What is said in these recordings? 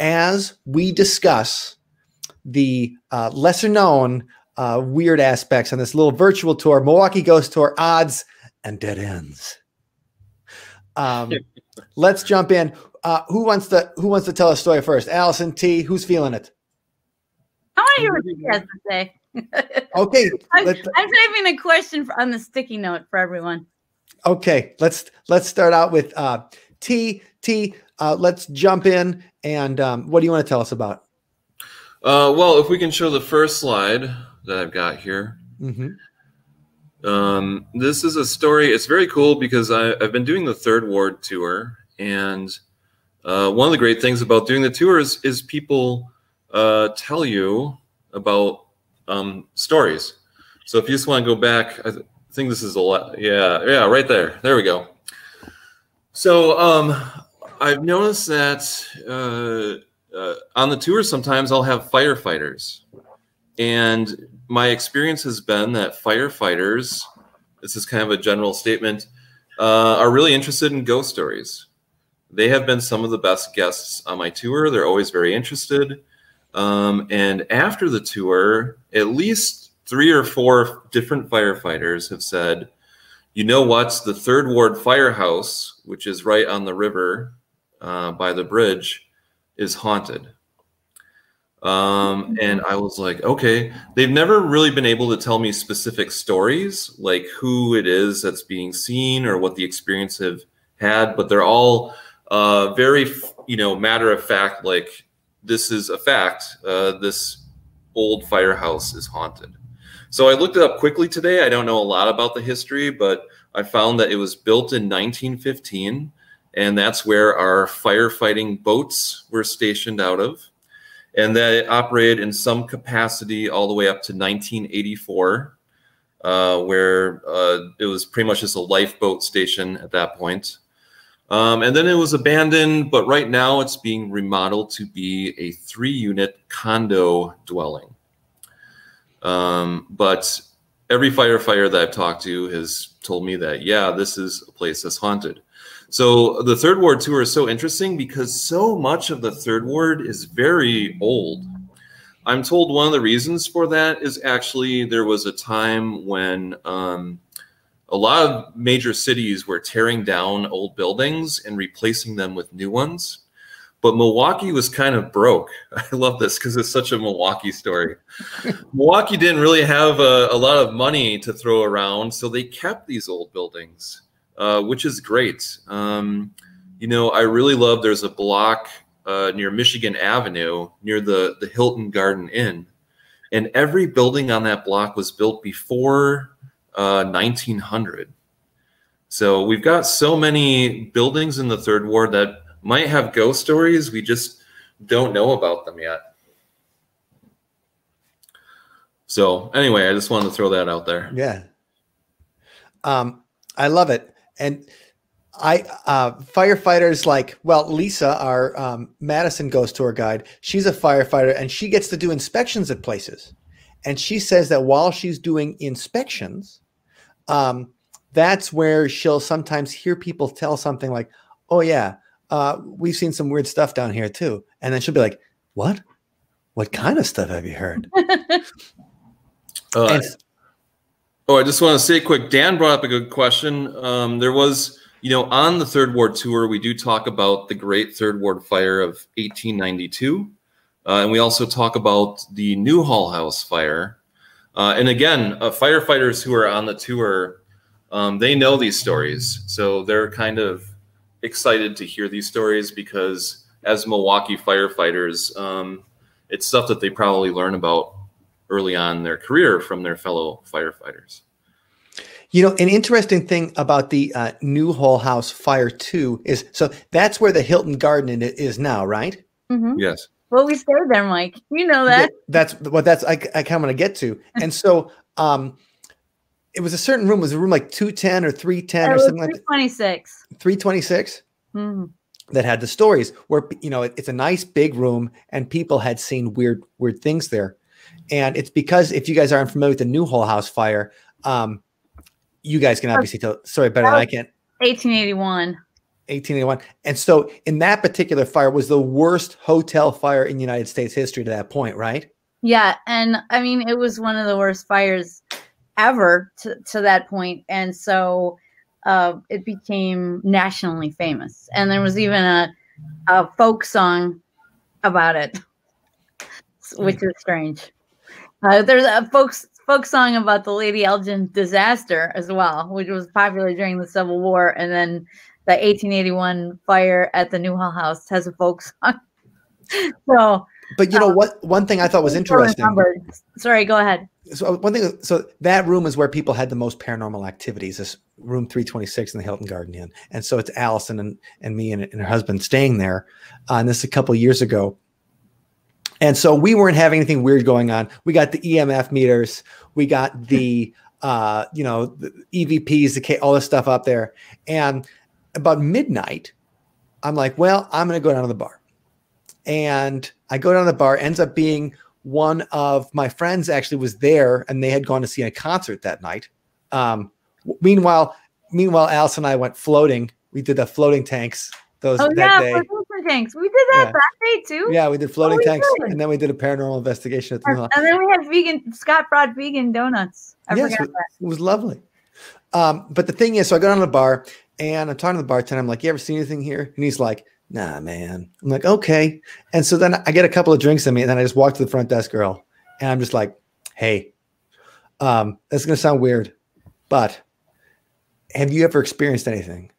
as we discuss the uh, lesser known uh, weird aspects on this little virtual tour, Milwaukee Ghost Tour odds and dead ends. Um, let's jump in. Uh, who wants to Who wants to tell a story first? Allison Tea. Who's feeling it? I want to hear what you has to say. Okay, I'm, I'm saving a question for, on the sticky note for everyone. okay. Let's let's start out with uh, Tea. Tea. Uh, let's jump in and um, what do you want to tell us about? Uh, well, if we can show the first slide that I've got here. hmm Um, this is a story. It's very cool because I, I've been doing the third ward tour, and uh, one of the great things about doing the tours is people uh, tell you about um, stories. So if you just want to go back, I th- think this is a lot. Yeah, yeah, right there. There we go. So um, I've noticed that uh, uh, on the tour sometimes I'll have firefighters, and my experience has been that firefighters, this is kind of a general statement, uh, are really interested in ghost stories. They have been some of the best guests on my tour. They're always very interested. Um, and after the tour, at least three or four different firefighters have said, you know what? The Third Ward Firehouse, which is right on the river uh, by the bridge, is haunted. Um, and I was like, okay, they've never really been able to tell me specific stories, like who it is that's being seen or what the experience have had, but they're all uh, very, you know, matter of fact, like this is a fact. Uh, this old firehouse is haunted. So I looked it up quickly today. I don't know a lot about the history, but I found that it was built in 1915, and that's where our firefighting boats were stationed out of and that operated in some capacity all the way up to 1984, uh, where uh, it was pretty much just a lifeboat station at that point. Um, and then it was abandoned, but right now it's being remodeled to be a three unit condo dwelling. Um, but every firefighter that I've talked to has told me that, yeah, this is a place that's haunted. So the third ward tour is so interesting because so much of the third ward is very old. I'm told one of the reasons for that is actually there was a time when um, a lot of major cities were tearing down old buildings and replacing them with new ones. But Milwaukee was kind of broke. I love this because it's such a Milwaukee story. Milwaukee didn't really have a, a lot of money to throw around, so they kept these old buildings uh, which is great. Um, you know, I really love. There's a block uh, near Michigan Avenue near the the Hilton Garden Inn, and every building on that block was built before uh, 1900. So we've got so many buildings in the third ward that might have ghost stories. We just don't know about them yet. So anyway, I just wanted to throw that out there. Yeah. Um, I love it. And I uh firefighters like well Lisa our um, Madison ghost tour guide she's a firefighter and she gets to do inspections at places. And she says that while she's doing inspections um that's where she'll sometimes hear people tell something like oh yeah uh we've seen some weird stuff down here too. And then she'll be like what? What kind of stuff have you heard? Uh, And- Oh, I just want to say quick. Dan brought up a good question. Um, there was, you know, on the Third Ward tour, we do talk about the Great Third Ward Fire of 1892, uh, and we also talk about the Newhall House fire. Uh, and again, uh, firefighters who are on the tour, um, they know these stories, so they're kind of excited to hear these stories because, as Milwaukee firefighters, um, it's stuff that they probably learn about early on in their career from their fellow firefighters. You know, an interesting thing about the uh, Newhall House Fire 2 is so that's where the Hilton Garden is now, right? Mhm. Yes. Well, we stayed there, Mike. You know that. Yeah, that's what that's I, I kind of want to get to. And so um it was a certain room, it was a room like 210 or 310 It or was something like that, 326. 326 Mhm. that had the stories where you know it- it's a nice big room and people had seen weird weird things there. And it's because if you guys aren't familiar with the Newhall House fire, um you guys can obviously tell sorry better than I can. 1881. 1881. And so, in that particular fire, was the worst hotel fire in United States history to that point, right? Yeah, and I mean it was one of the worst fires ever to, to that point, and so uh, it became nationally famous. And there was even a, a folk song about it, which is strange. Uh, there's a folk folk song about the Lady Elgin disaster as well, which was popular during the Civil War, and then the 1881 fire at the Newhall House has a folk song. so But you know what? One thing I thought was interesting. Sorry, go ahead. So one thing, so that room is where people had the most paranormal activities. This room 326 in the Hilton Garden Inn, and so it's Allison and and me and, and her husband staying there. Uh, and this is a couple of years ago. And so we weren't having anything weird going on. We got the EMF meters, we got the uh, you know the EVPs, the K, all this stuff up there. And about midnight, I'm like, well, I'm going to go down to the bar. And I go down to the bar. Ends up being one of my friends actually was there, and they had gone to see a concert that night. Um, meanwhile, meanwhile, Alice and I went floating. We did the floating tanks those Oh that yeah, day. Floating tanks. We did that Yeah. that day too. Yeah, we did floating tanks, did. and then we did a paranormal investigation at the And and then we had vegan. Scott brought vegan donuts. I Yes, forgot it, that. it was lovely. Um, but the thing is, so I go down to the bar and I'm talking to the bartender. I'm like, "You ever seen anything here?" And he's like, "Nah, man." I'm like, "Okay." And so then I get a couple of drinks in me, and then I just walk to the front desk girl, and I'm just like, "Hey, um, that's gonna sound weird, but have you ever experienced anything?"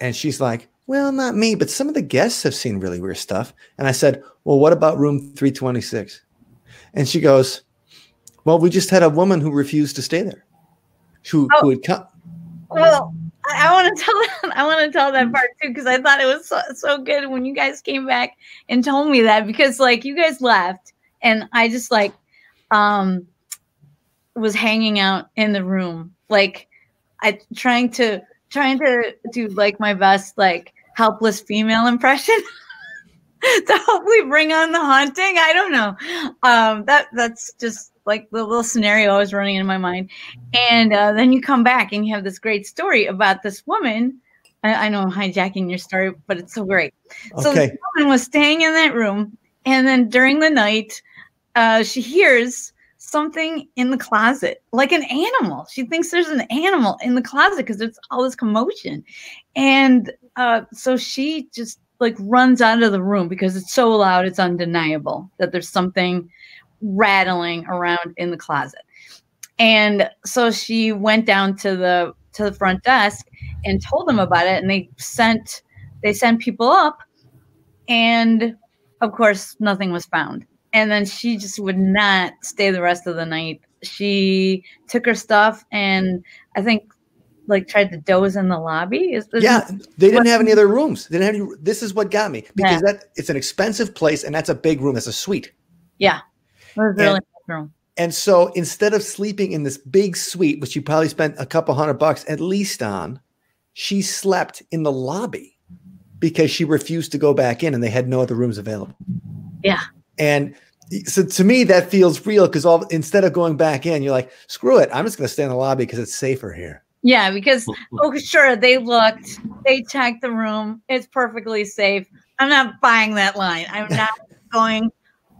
And she's like, "Well, not me, but some of the guests have seen really weird stuff." And I said, "Well, what about room 326?" And she goes, "Well, we just had a woman who refused to stay there, who Oh. who had come." Well, I, I want to tell that. I want to tell that part too because I thought it was so, so good when you guys came back and told me that because like you guys left and I just like um was hanging out in the room like I trying to trying to do like my best like helpless female impression to hopefully bring on the haunting. I don't know. Um that that's just like the little scenario I was running in my mind. And uh, then you come back and you have this great story about this woman. I, I know I'm hijacking your story, but it's so great. So Okay, this woman was staying in that room, and then during the night, uh, she hears something in the closet, like an animal. She thinks there's an animal in the closet because there's all this commotion, and uh, so she just like runs out of the room because it's so loud, it's undeniable that there's something rattling around in the closet. And so she went down to the to the front desk and told them about it and they sent they sent people up and of course nothing was found. And then she just would not stay the rest of the night. She took her stuff and I think like tried to doze in the lobby. Is, is yeah, they didn't have any other rooms. They didn't have any. This is what got me because Yeah. that it's an expensive place and that's a big room. That's a suite. yeah. It was really nice room. And so instead of sleeping in this big suite, which you probably spent a couple hundred bucks at least on, she slept in the lobby because she refused to go back in and they had no other rooms available. Yeah. And so to me, that feels real because all instead of going back in, you're like, screw it. I'm just going to stay in the lobby because it's safer here. Yeah, because oh sure, they looked, they checked the room. It's perfectly safe. I'm not buying that line. I'm not going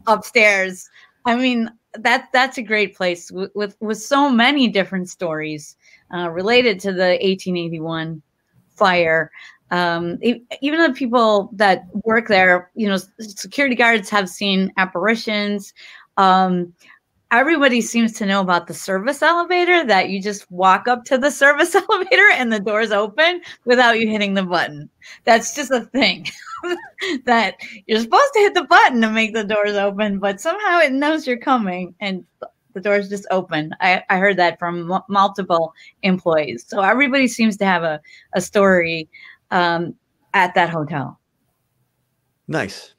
upstairs. I mean, that that's a great place with with, with so many different stories uh, related to the 1881 fire. Um, even the people that work there, you know, security guards have seen apparitions. Um, everybody seems to know about the service elevator that you just walk up to the service elevator and the doors open without you hitting the button. That's just a thing that you're supposed to hit the button to make the doors open, but somehow it knows you're coming and the doors just open. I, I heard that from multiple employees. So everybody seems to have a, a story um, at that hotel, Nice.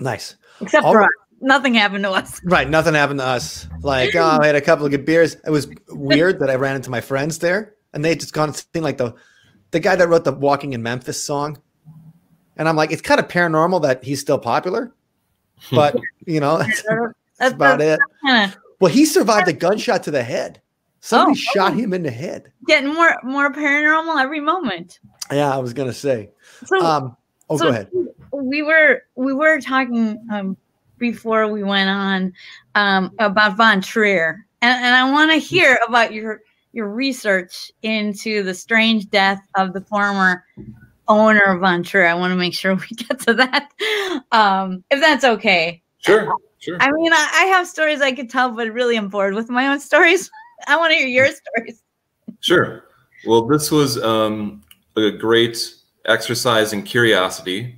Nice. except All for right. us. Nothing happened to us. Right. Nothing happened to us. Like, oh, I had a couple of good beers. It was weird that I ran into my friends there and they had just gone and seen like the the guy that wrote the Walking in Memphis song. And I'm like, it's kind of paranormal that he's still popular. But you know, that's, that's That's, about it. kinda- Well, he survived a gunshot to the head. Somebody Oh, shot him in the head. Getting more more paranormal every moment. Yeah, I was gonna say. So Um, oh, so go ahead. We were we were talking um, before we went on um, about Von Trier, and, and I want to hear about your your research into the strange death of the former owner of Von Trier. I want to make sure we get to that, um, if that's okay. Sure, sure. I mean, I, I have stories I could tell, but really I'm bored with my own stories. I want to hear your stories. Sure. Well, this was um, a great exercise in curiosity.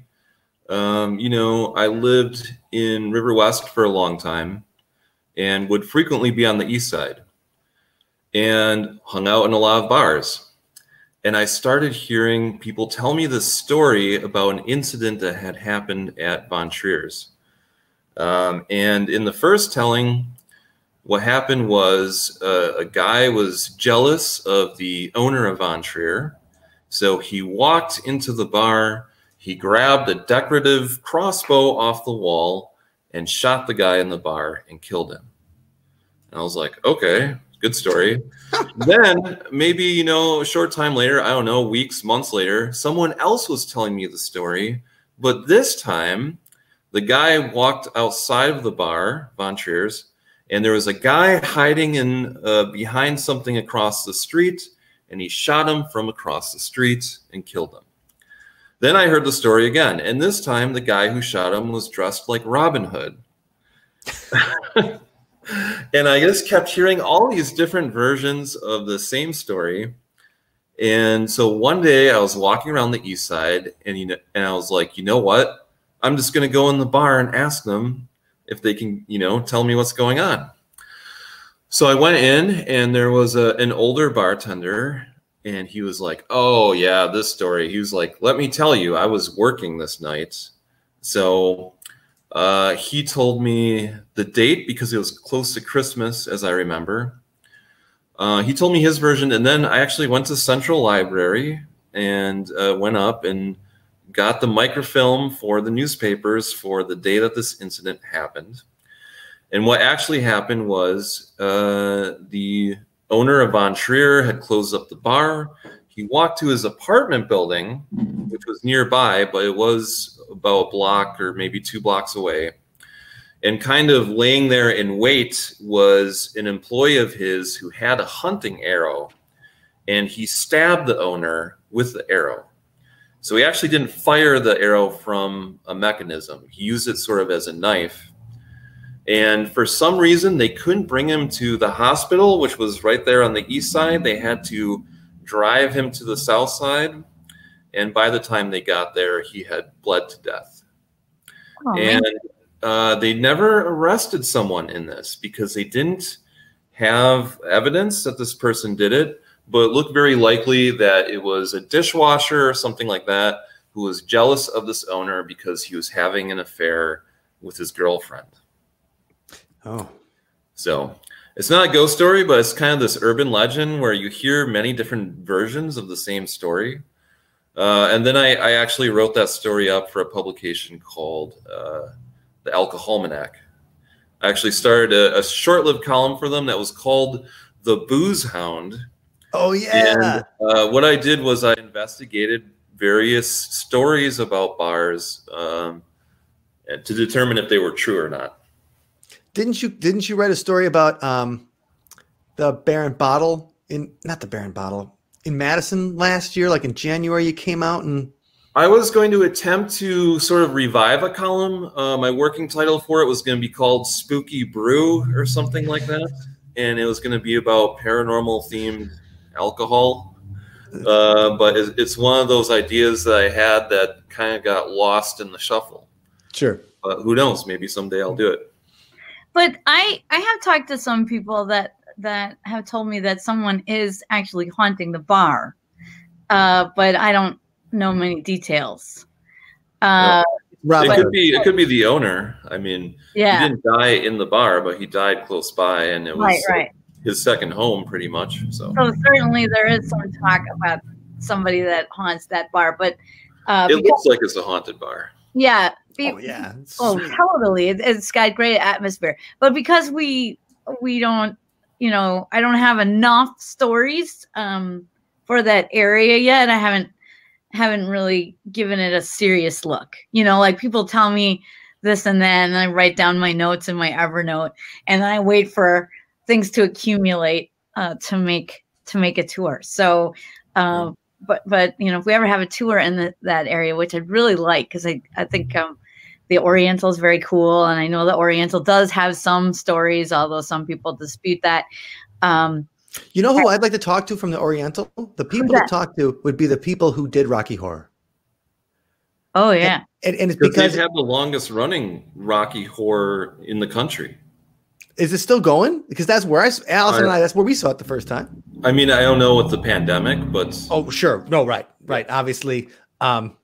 Um, you know, I lived in River West for a long time and would frequently be on the east side and hung out in a lot of bars. And I started hearing people tell me this story about an incident that had happened at Von Trier's. Um, and in the first telling, what happened was uh, a guy was jealous of the owner of Von Trier. So he walked into the bar, he grabbed a decorative crossbow off the wall and shot the guy in the bar and killed him. And I was like, okay, good story. then maybe, you know, a short time later, I don't know, weeks, months later, someone else was telling me the story. But this time, the guy walked outside of the bar, Von Trier's, and there was a guy hiding in uh, behind something across the street and he shot him from across the street and killed him. Then i heard the story again and this time the guy who shot him was dressed like robin hood. And i just kept hearing all these different versions of the same story. And so one day i was walking around the east side and you know and i was like you know what? I'm just going to go in the bar and ask them if they can, you know, tell me what's going on. So I went in and there was a, an older bartender and he was like, "Oh yeah, this story." He was like, "Let me tell you, I was working this night." So uh, he told me the date because it was close to Christmas, as I remember. Uh, he told me his version, and then I actually went to Central Library and uh, went up and got the microfilm for the newspapers for the day that this incident happened. And what actually happened was uh, the owner of Von Trier had closed up the bar. He walked to his apartment building, which was nearby, but it was about a block or maybe two blocks away. And kind of laying there in wait was an employee of his who had a hunting arrow. And he stabbed the owner with the arrow. So he actually didn't fire the arrow from a mechanism. He used it sort of as a knife. And for some reason, they couldn't bring him to the hospital, which was right there on the east side. They had to drive him to the south side. And by the time they got there, he had bled to death. Oh, and uh, they never arrested someone in this because they didn't have evidence that this person did it but it looked very likely that it was a dishwasher or something like that who was jealous of this owner because he was having an affair with his girlfriend. Oh, So it's not a ghost story, but it's kind of this urban legend where you hear many different versions of the same story. Uh, and then I, I actually wrote that story up for a publication called uh, the Alcoholmanac. I actually started a, a short-lived column for them that was called the Booze Hound, oh yeah. and uh, what I did was I investigated various stories about bars um, and to determine if they were true or not. Didn't you didn't you write a story about um the Baron Bottle in not the Baron Bottle in Madison last year, like in January you came out and I was going to attempt to sort of revive a column. Uh, my working title for it was going to be called Spooky Brew or something like that. And it was going to be about paranormal themed alcohol. Uh, but it's, it's one of those ideas that I had that kind of got lost in the shuffle. sure. But who knows? Maybe someday I'll do it. But I I have talked to some people that that have told me that someone is actually haunting the bar, uh, but I don't know many details. Uh, Rob, it could be it could be the owner. I mean, yeah, he didn't die in the bar, but he died close by, and it was right, right. His second home, pretty much. So So certainly there is some talk about somebody that haunts that bar, but uh, it because, looks like it's a haunted bar. yeah, be- oh yeah. Oh, totally. It, it's got great atmosphere. But because we we don't you know, I don't have enough stories um, for that area yet. I haven't haven't really given it a serious look. You know, like people tell me this and that, and I write down my notes in my Evernote, and then I wait for things to accumulate uh, to make to make a tour. So, uh, but but you know, if we ever have a tour in the, that area, which I'd really like, because I I think um, the Oriental is very cool, and I know the Oriental does have some stories, although some people dispute that. Um, you know who I'd like to talk to from the Oriental? The people to talk to would be the people who did Rocky Horror. Oh yeah, and, and, and it's because they have the longest running Rocky Horror in the country. Is it still going? Because that's where I, Allison and I, that's where we saw it the first time. I mean, I don't know with the pandemic, but oh, sure, no, right, right. Obviously, um,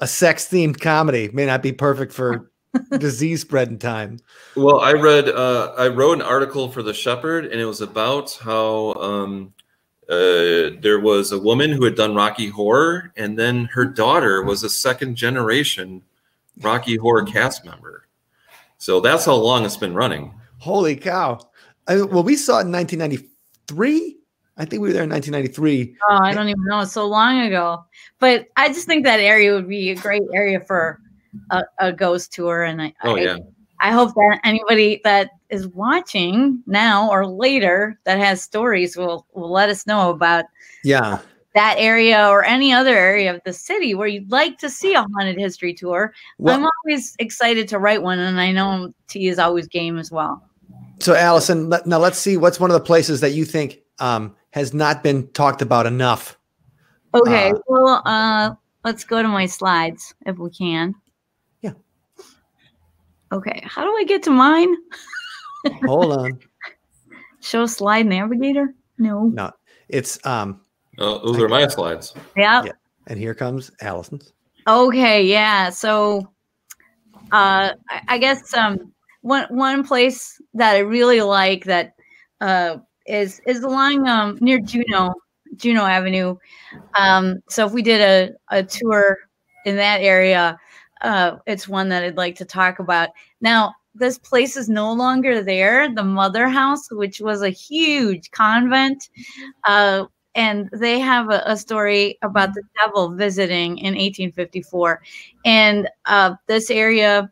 a sex themed comedy may not be perfect for disease spreading time. Well, I read, uh, I wrote an article for the Shepherd, and it was about how um, uh, there was a woman who had done Rocky Horror, and then her daughter was a second generation Rocky Horror cast member. So that's how long it's been running. Holy cow. I, well, we saw it in 1993. I think we were there in 1993. Oh, I don't even know. It's so long ago. But I just think that area would be a great area for a, a ghost tour. And I, oh, I, yeah. I hope that anybody that is watching now or later that has stories will, will let us know about yeah that area or any other area of the city where you'd like to see a haunted history tour, well, I'm always excited to write one, and I know Tea is always game as well. So, Allison, let, now let's see what's one of the places that you think um, has not been talked about enough. Okay, uh, well, uh, let's go to my slides if we can. Yeah. Okay, how do I get to mine? Hold on. Show slide navigator. No. No, it's um Oh, those are my slides. Yeah. And here comes Allison's. Okay, yeah. So uh I guess um one one place that I really like that uh is is along um near Juneau Juneau Avenue. Um so if we did a, a tour in that area, uh it's one that I'd like to talk about. Now this place is no longer there. The mother house, which was a huge convent, uh, and they have a, a, story about the devil visiting in 1854 and uh, this area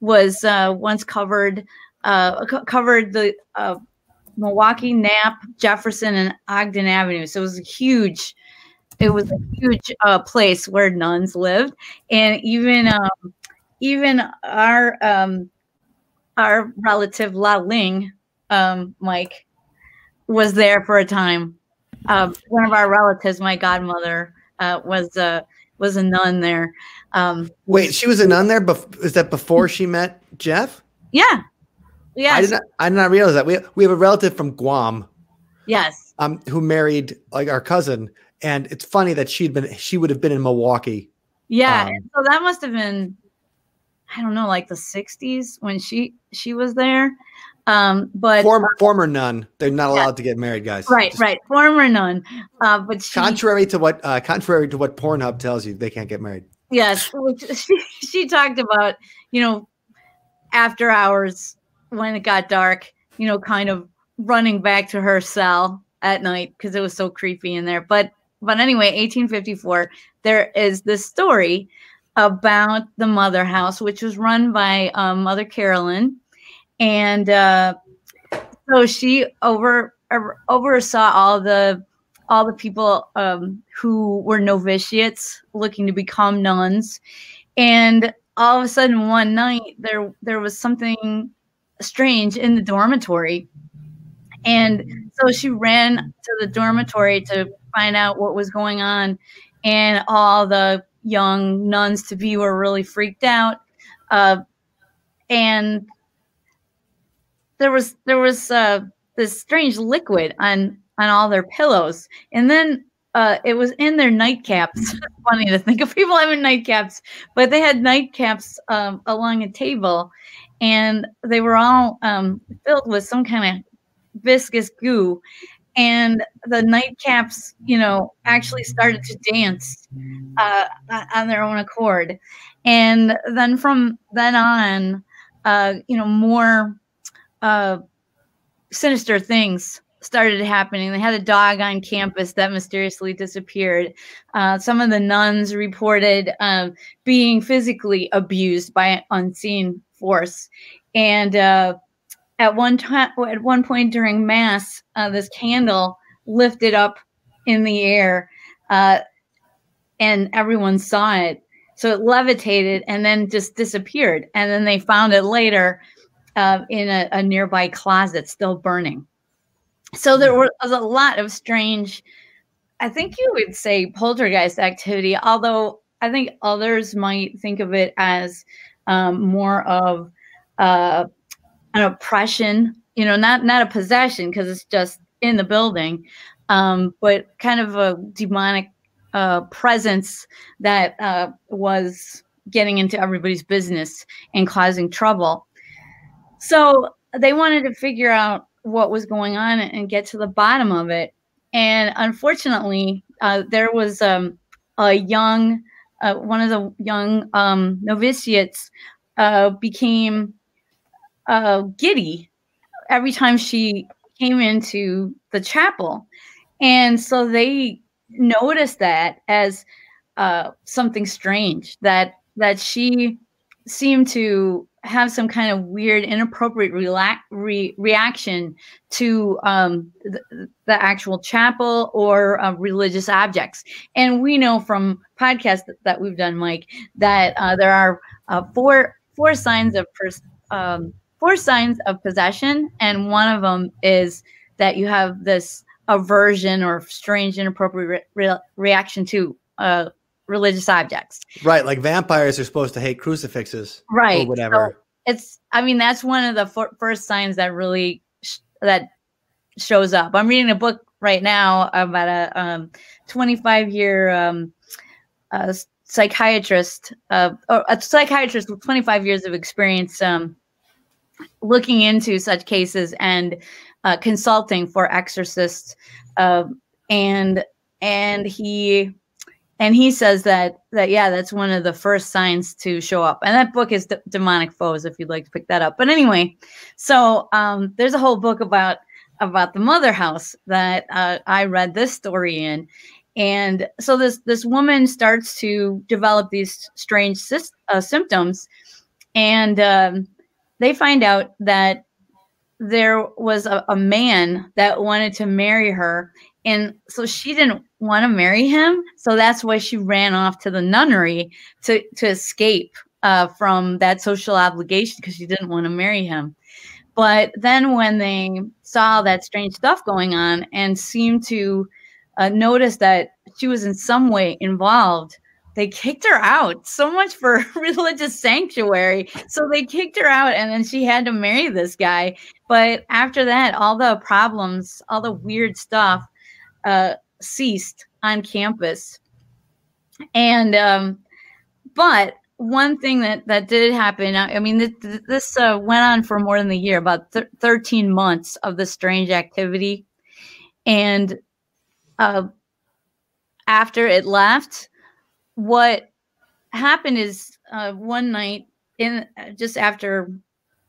was uh, once covered uh, co- covered the uh, milwaukee knapp jefferson and ogden avenue. So it was a huge it was a huge uh, place where nuns lived. And even um, even our um, our relative la ling um, mike was there for a time um, one of our relatives, my godmother, uh, was uh, was a nun there. Um, Wait, she was a nun there. Bef- is that before she met Jeff? Yeah, yeah. I did not. I did not realize that. We we have a relative from Guam. Yes. Um, who married like our cousin, and it's funny that she'd been she would have been in Milwaukee. Yeah, um, so that must have been, I don't know, like the '60s when she she was there. Um, but former former nun, they're not allowed yeah. to get married, guys. Right, Just, right. Former nun. Uh, but she, contrary to what uh, contrary to what Pornhub tells you, they can't get married. Yes, she, she talked about you know after hours when it got dark, you know, kind of running back to her cell at night because it was so creepy in there. But but anyway, 1854, there is this story about the mother house, which was run by um, Mother Caroline and uh, so she over, over oversaw all the all the people um, who were novitiates looking to become nuns, and all of a sudden one night there there was something strange in the dormitory, and so she ran to the dormitory to find out what was going on, and all the young nuns to be were really freaked out. Uh, and there was there was uh, this strange liquid on on all their pillows, and then uh, it was in their nightcaps. Funny to think of people having nightcaps, but they had nightcaps um, along a table, and they were all um, filled with some kind of viscous goo. And the nightcaps, you know, actually started to dance uh, on their own accord. And then from then on, uh, you know, more uh, sinister things started happening. They had a dog on campus that mysteriously disappeared. Uh, some of the nuns reported um, being physically abused by an unseen force, and uh, at one time, at one point during mass, uh, this candle lifted up in the air, uh, and everyone saw it. So it levitated and then just disappeared. And then they found it later uh, in a, a nearby closet, still burning. So there was a lot of strange, I think you would say poltergeist activity, although I think others might think of it as um, more of uh, an oppression, you know, not not a possession because it's just in the building, um, but kind of a demonic uh, presence that uh, was getting into everybody's business and causing trouble. So they wanted to figure out what was going on and get to the bottom of it. And unfortunately, uh, there was um, a young, uh, one of the young um, novitiates uh, became uh, giddy every time she came into the chapel. And so they noticed that as uh, something strange that that she seemed to have some kind of weird, inappropriate re- reaction to um, the, the, actual chapel or uh, religious objects. And we know from podcasts that, that we've done, Mike, that uh, there are uh, four four signs of pers- um, four signs of possession, and one of them is that you have this aversion or strange, inappropriate re- re- reaction to uh, religious objects. Right, like vampires are supposed to hate crucifixes, right? Or whatever. So it's, I mean, that's one of the first signs that really sh- that shows up. I'm reading a book right now about a um, 25 year um, uh, psychiatrist, uh, or a psychiatrist with 25 years of experience um, looking into such cases and uh, consulting for exorcists, uh, and and he and he says that that yeah that's one of the first signs to show up. And that book is D- demonic foes if you'd like to pick that up. But anyway so um, there's a whole book about about the mother house that uh, i read this story in. And so this this woman starts to develop these strange sy- uh, symptoms. And um, they find out that there was a, a man that wanted to marry her and so she didn't want to marry him so that's why she ran off to the nunnery to to escape uh, from that social obligation because she didn't want to marry him but then when they saw that strange stuff going on and seemed to uh, notice that she was in some way involved they kicked her out. So much for religious sanctuary. So they kicked her out and then she had to marry this guy. But after that, all the problems, all the weird stuff uh, ceased on campus. And, um, but one thing that, that did happen, I mean, this, this uh, went on for more than a year, about th- 13 months of this strange activity. And uh, after it left, what happened is uh, one night in just after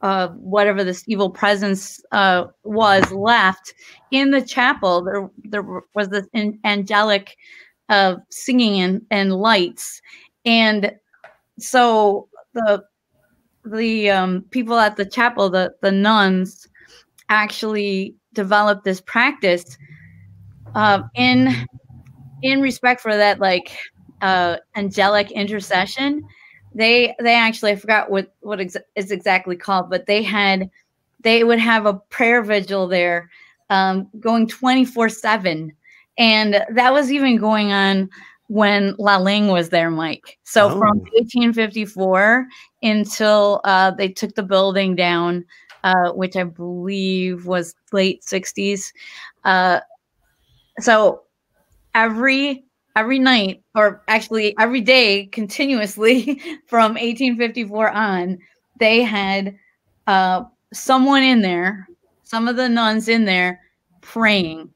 uh, whatever this evil presence uh, was left in the chapel, there there was this angelic uh, singing and, and lights, and so the the um, people at the chapel, the the nuns, actually developed this practice uh, in in respect for that like uh, angelic intercession. They they actually I forgot what what ex- is exactly called, but they had they would have a prayer vigil there, um, going twenty four seven, and that was even going on when Lalling was there, Mike. So oh. from 1854 until uh, they took the building down, uh, which I believe was late 60s. Uh, so every every night, or actually every day continuously from 1854 on, they had uh, someone in there, some of the nuns in there praying.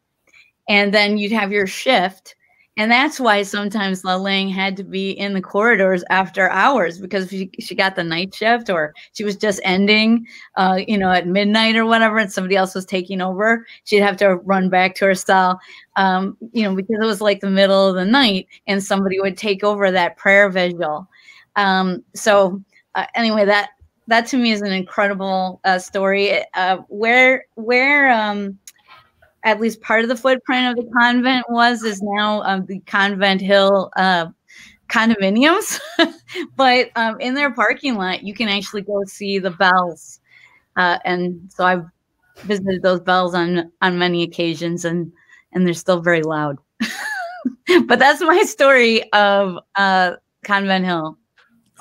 And then you'd have your shift. And that's why sometimes Lang had to be in the corridors after hours because she, she got the night shift or she was just ending, uh, you know, at midnight or whatever, and somebody else was taking over. She'd have to run back to her cell, um, you know, because it was like the middle of the night and somebody would take over that prayer vigil. Um, so uh, anyway, that that to me is an incredible uh, story. Uh, where where um, at least part of the footprint of the convent was is now um, the Convent Hill uh, condominiums. but um, in their parking lot, you can actually go see the bells. Uh, and so I've visited those bells on on many occasions, and and they're still very loud. but that's my story of uh, Convent Hill.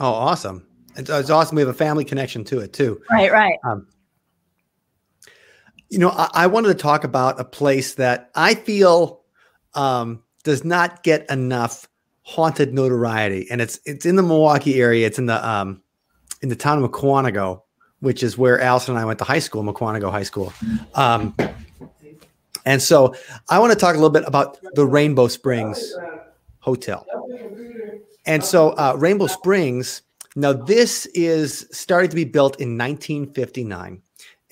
Oh, awesome! It's, it's awesome. We have a family connection to it too. Right, right. Um, you know, I, I, wanted to talk about a place that I feel um, does not get enough haunted notoriety, and it's it's in the Milwaukee area. It's in the um, in the town of Mukwonago, which is where Allison and I went to high school, Mukwonago High School. Um, and so I want to talk a little bit about the Rainbow Springs Hotel. And so uh, Rainbow Springs, now this is starting to be built in 1959.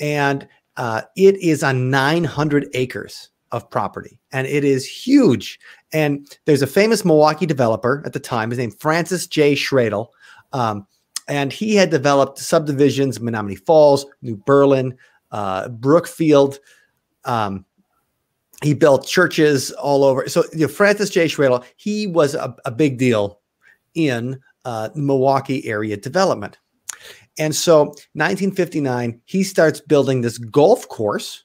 And uh, it is on 900 acres of property and it is huge. And there's a famous Milwaukee developer at the time, his name Francis J. Schroedel. Um, and he had developed subdivisions, Menomonee Falls, New Berlin, uh, Brookfield. Um, he built churches all over. So you know, Francis J. Schroedel, he was a, a big deal in uh, Milwaukee area development. And so 1959, he starts building this golf course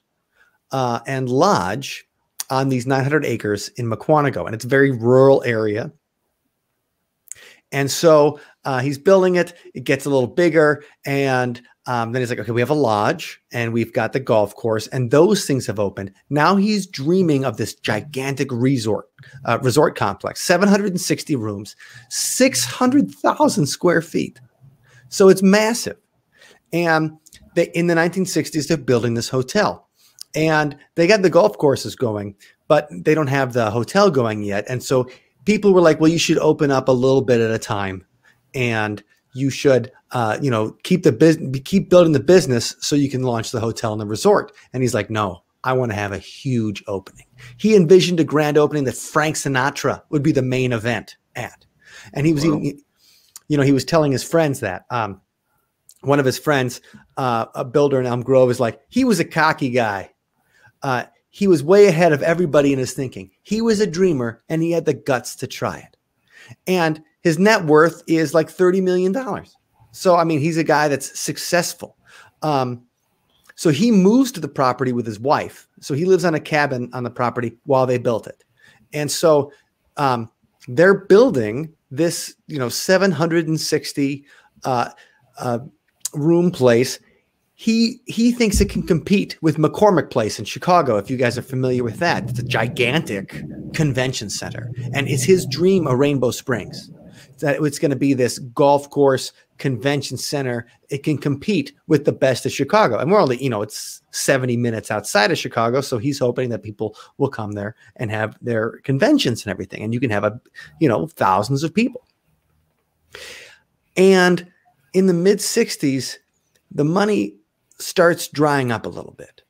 uh, and lodge on these 900 acres in Mukwonago. And it's a very rural area. And so uh, he's building it. It gets a little bigger. And um, then he's like, okay, we have a lodge and we've got the golf course, and those things have opened. Now he's dreaming of this gigantic resort, uh, resort complex, 760 rooms, 600,000 square feet. So it's massive. And they, in the 1960s, they're building this hotel. And they got the golf courses going, but they don't have the hotel going yet. And so people were like, well, you should open up a little bit at a time. And you should, uh, you know, keep the business, keep building the business so you can launch the hotel and the resort. And he's like, no, I want to have a huge opening. He envisioned a grand opening that Frank Sinatra would be the main event at. And he was wow. even, you know, he was telling his friends that. Um, one of his friends, uh, a builder in Elm Grove, is like, he was a cocky guy. Uh, he was way ahead of everybody in his thinking. He was a dreamer and he had the guts to try it. And his net worth is like $30 million. So, I mean, he's a guy that's successful. Um, so he moves to the property with his wife. So he lives on a cabin on the property while they built it. And so um, they're building this, you know, 760 uh, uh, room place. He he thinks it can compete with McCormick Place in Chicago. If you guys are familiar with that, it's a gigantic convention center, and it's his dream a Rainbow Springs. That it's going to be this golf course convention center. It can compete with the best of Chicago, and we're only you know it's seventy minutes outside of Chicago, so he's hoping that people will come there and have their conventions and everything, and you can have a you know thousands of people. And in the mid 60s, the money starts drying up a little bit.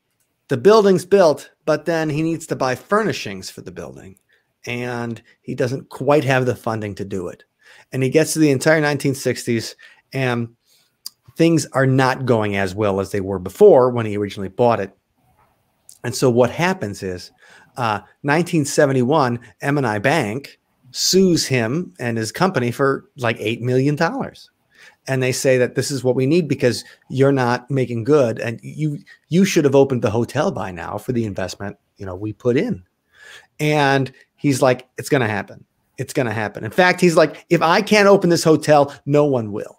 The building's built, but then he needs to buy furnishings for the building, and he doesn't quite have the funding to do it. And he gets to the entire 1960s, and things are not going as well as they were before when he originally bought it. And so what happens is, uh, 1971, M&I Bank sues him and his company for like $8 million and they say that this is what we need because you're not making good and you you should have opened the hotel by now for the investment you know we put in. And he's like it's going to happen it's going to happen in fact he's like if i can't open this hotel no one will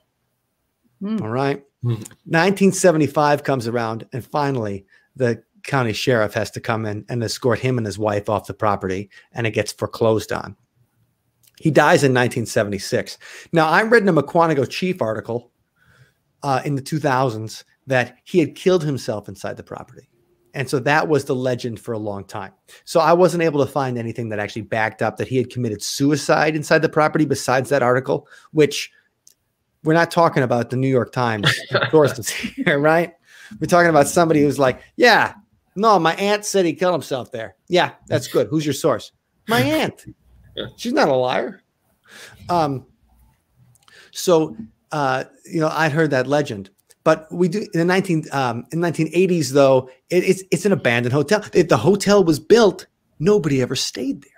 mm. all right mm. 1975 comes around and finally the county sheriff has to come in and escort him and his wife off the property and it gets foreclosed on he dies in 1976. Now, I read in a Mukwonago Chief article uh, in the 2000s that he had killed himself inside the property. And so that was the legend for a long time. So I wasn't able to find anything that actually backed up that he had committed suicide inside the property besides that article, which we're not talking about the New York Times sources here, right? We're talking about somebody who's like, yeah, no, my aunt said he killed himself there. Yeah, that's good. Who's your source? My aunt. She's not a liar. Um, so uh, you know, I'd heard that legend. But we do in the 19 um, in 1980s though, it, it's it's an abandoned hotel. If the hotel was built, nobody ever stayed there.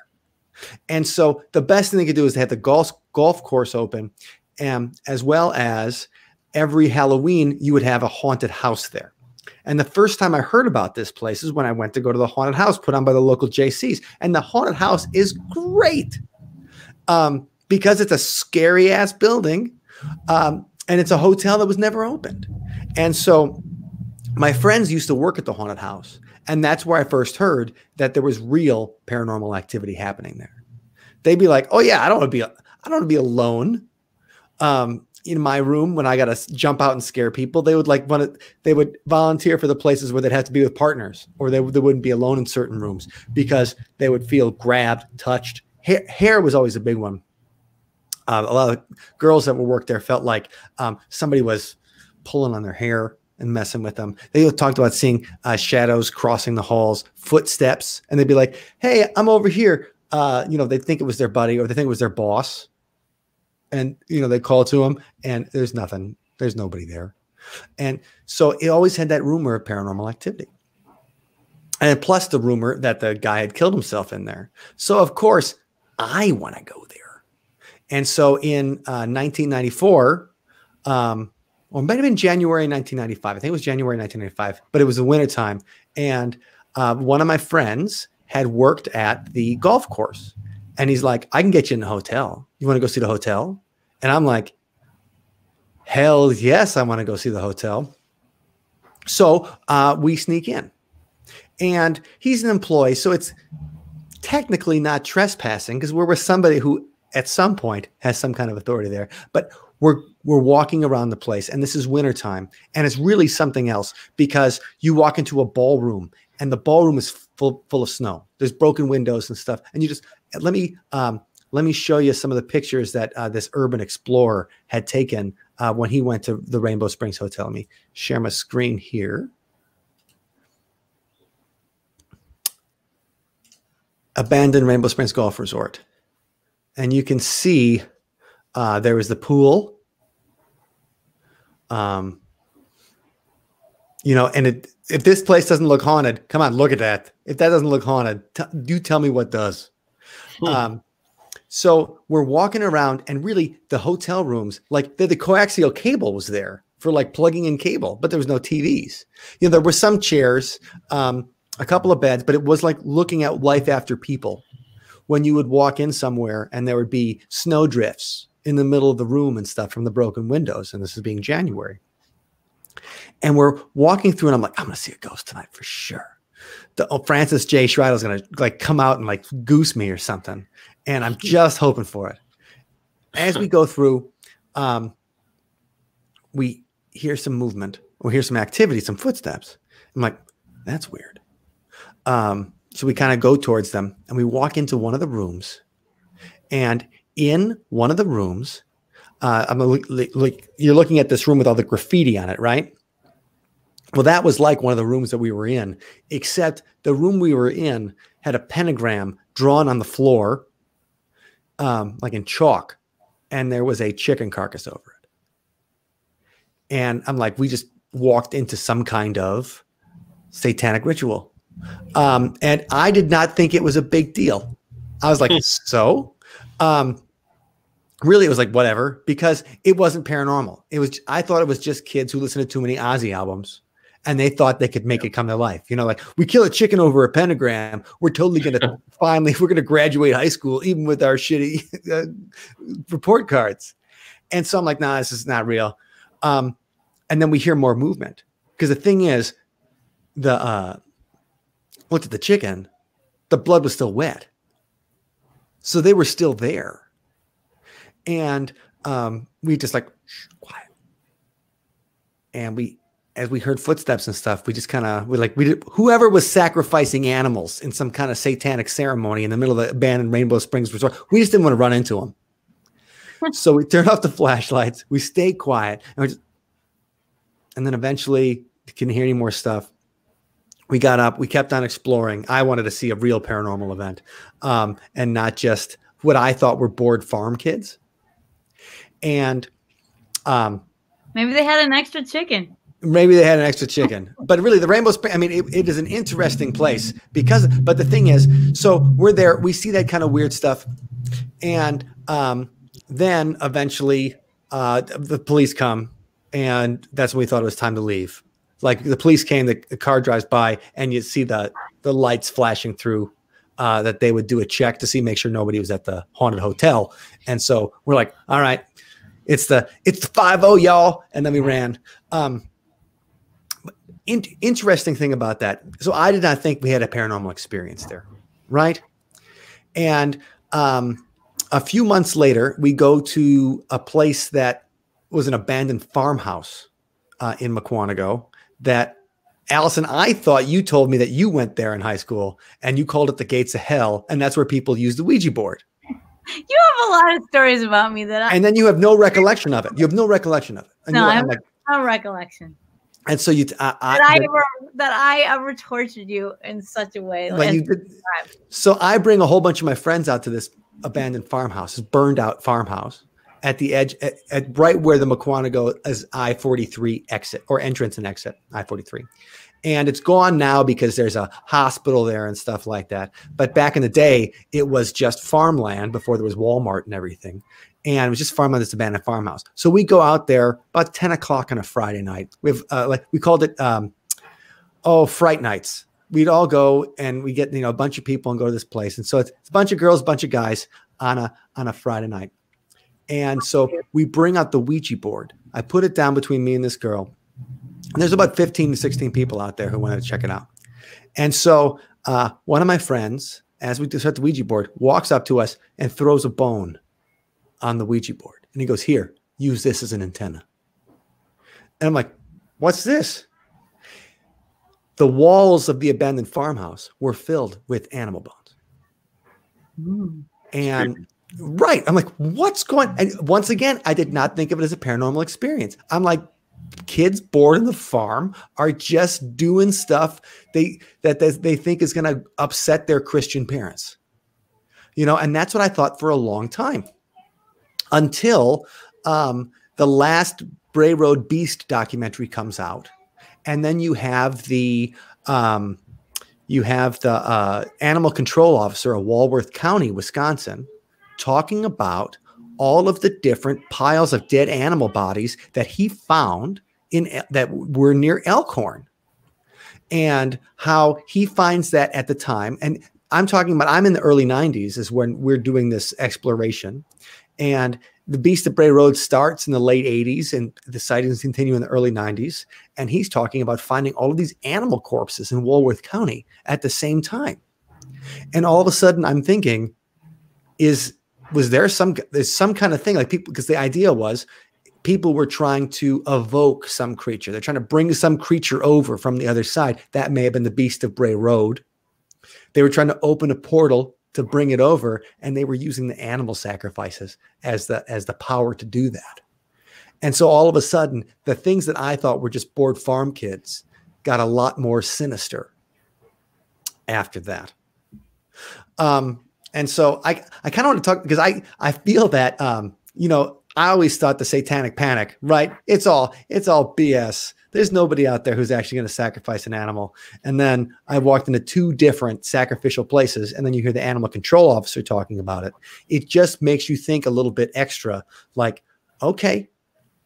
And so the best thing they could do is they had the golf golf course open, and um, as well as every Halloween you would have a haunted house there. And the first time I heard about this place is when I went to go to the haunted house put on by the local JCs. And the haunted house is great um, because it's a scary ass building. Um, and it's a hotel that was never opened. And so my friends used to work at the haunted house. And that's where I first heard that there was real paranormal activity happening there. They'd be like, "Oh yeah, I don't want to be, I don't want to be alone um, in my room when I got to jump out and scare people." They would like want to, they would volunteer for the places where they'd have to be with partners, or they, they wouldn't be alone in certain rooms because they would feel grabbed, touched. Hair, hair was always a big one uh, a lot of girls that would work there felt like um, somebody was pulling on their hair and messing with them. They talked about seeing uh, shadows crossing the halls, footsteps, and they'd be like, "Hey, I'm over here." Uh, you know, they think it was their buddy or they think it was their boss, and you know they call to him, and there's nothing. There's nobody there, and so it always had that rumor of paranormal activity. And plus the rumor that the guy had killed himself in there. So of course, I want to go. And so in uh, 1994, um, or it might have been January 1995. I think it was January 1995, but it was the wintertime. And uh, one of my friends had worked at the golf course. And he's like, I can get you in the hotel. You want to go see the hotel? And I'm like, hell yes, I want to go see the hotel. So uh, we sneak in. And he's an employee. So it's technically not trespassing because we're with somebody who at some point has some kind of authority there. But we're we're walking around the place, and this is wintertime, and it's really something else because you walk into a ballroom, and the ballroom is full full of snow. There's broken windows and stuff, and you just let me um, let me show you some of the pictures that uh, this urban explorer had taken uh, when he went to the Rainbow Springs Hotel. Let me share my screen here. Abandoned Rainbow Springs Golf Resort and you can see uh, there was the pool. Um, you know, and it, if this place doesn't look haunted, come on, look at that. If that doesn't look haunted, do tell me what does. Hmm. Um, so we're walking around, and really, the hotel rooms, like the, the coaxial cable was there for like plugging in cable, but there was no TVs. You know, there were some chairs, um, a couple of beds, but it was like looking at life after people when you would walk in somewhere and there would be snow drifts in the middle of the room and stuff from the broken windows. And this is being January. And we're walking through, and I'm like, I'm gonna see a ghost tonight for sure. The oh, Francis J. is gonna like come out and like goose me or something. And I'm just hoping for it. As we go through, um, we hear some movement, we hear some activity, some footsteps. I'm like, that's weird. Um, so we kind of go towards them and we walk into one of the rooms. And in one of the rooms, uh, I'm like, you're looking at this room with all the graffiti on it, right? Well, that was like one of the rooms that we were in, except the room we were in had a pentagram drawn on the floor, um, like in chalk, and there was a chicken carcass over it. And I'm like, we just walked into some kind of satanic ritual. Um, and I did not think it was a big deal. I was like, hmm. so? Um, really, it was like, whatever, because it wasn't paranormal. It was, I thought it was just kids who listened to too many Ozzy albums and they thought they could make it come to life. You know, like we kill a chicken over a pentagram. We're totally going to finally, we're going to graduate high school, even with our shitty uh, report cards. And so I'm like, nah, this is not real. Um, and then we hear more movement because the thing is, the uh, looked at the chicken, the blood was still wet. So they were still there. And um, we just like, quiet. And we as we heard footsteps and stuff, we just kind of we like we did, whoever was sacrificing animals in some kind of satanic ceremony in the middle of the abandoned Rainbow Springs resort. We just didn't want to run into them, so we turned off the flashlights. We stayed quiet, and, just, and then eventually, couldn't hear any more stuff. We got up. We kept on exploring. I wanted to see a real paranormal event, um, and not just what I thought were bored farm kids. And um, maybe they had an extra chicken maybe they had an extra chicken but really the rainbow spring i mean it, it is an interesting place because but the thing is so we're there we see that kind of weird stuff and um, then eventually uh, the police come and that's when we thought it was time to leave like the police came the, the car drives by and you see the the lights flashing through uh, that they would do a check to see make sure nobody was at the haunted hotel and so we're like all right it's the it's the 5 y'all and then we ran um, in, interesting thing about that. So I did not think we had a paranormal experience there, right? And um, a few months later, we go to a place that was an abandoned farmhouse uh, in Mukwonago that Allison, I thought you told me that you went there in high school and you called it the gates of hell, and that's where people use the Ouija board. You have a lot of stories about me that I and then you have no recollection of it. You have no recollection of it. And no, I have like, no recollection. And so you, I, I, that I ever that I ever tortured you in such a way. Like you did, so I bring a whole bunch of my friends out to this abandoned farmhouse, this burned out farmhouse at the edge, at, at right where the Mukwonago is I forty three exit or entrance and exit I forty three, and it's gone now because there's a hospital there and stuff like that. But back in the day, it was just farmland before there was Walmart and everything, and it was just farmland, this abandoned farmhouse. So we go out there about 10 o'clock on a Friday night. We've uh, like we called it um, oh fright nights. We'd all go and we get you know a bunch of people and go to this place. And so it's, it's a bunch of girls, bunch of guys on a on a Friday night. And so we bring out the Ouija board. I put it down between me and this girl. And there's about 15 to 16 people out there who wanted to check it out. And so uh, one of my friends, as we start the Ouija board, walks up to us and throws a bone on the Ouija board. And he goes, Here, use this as an antenna. And I'm like, What's this? The walls of the abandoned farmhouse were filled with animal bones. Mm. And right, I'm like, what's going? And once again, I did not think of it as a paranormal experience. I'm like, kids bored in the farm are just doing stuff they that they, think is going to upset their Christian parents. You know, and that's what I thought for a long time until um, the last Bray Road Beast documentary comes out, and then you have the um, you have the uh, animal control officer of Walworth County, Wisconsin, talking about all of the different piles of dead animal bodies that he found in that were near Elkhorn, and how he finds that at the time. And I'm talking about I'm in the early 90s is when we're doing this exploration, and the Beast of Bray Road starts in the late 80s and the sightings continue in the early 90s. And he's talking about finding all of these animal corpses in Walworth County at the same time. And all of a sudden I'm thinking, is was there some there's some kind of thing like people because the idea was people were trying to evoke some creature. They're trying to bring some creature over from the other side. That may have been the Beast of Bray Road. They were trying to open a portal to bring it over and they were using the animal sacrifices as the as the power to do that and so all of a sudden the things that i thought were just bored farm kids got a lot more sinister after that um and so i i kind of want to talk because i i feel that um you know i always thought the satanic panic right it's all it's all bs there's nobody out there who's actually going to sacrifice an animal. And then I walked into two different sacrificial places, and then you hear the animal control officer talking about it. It just makes you think a little bit extra like, okay,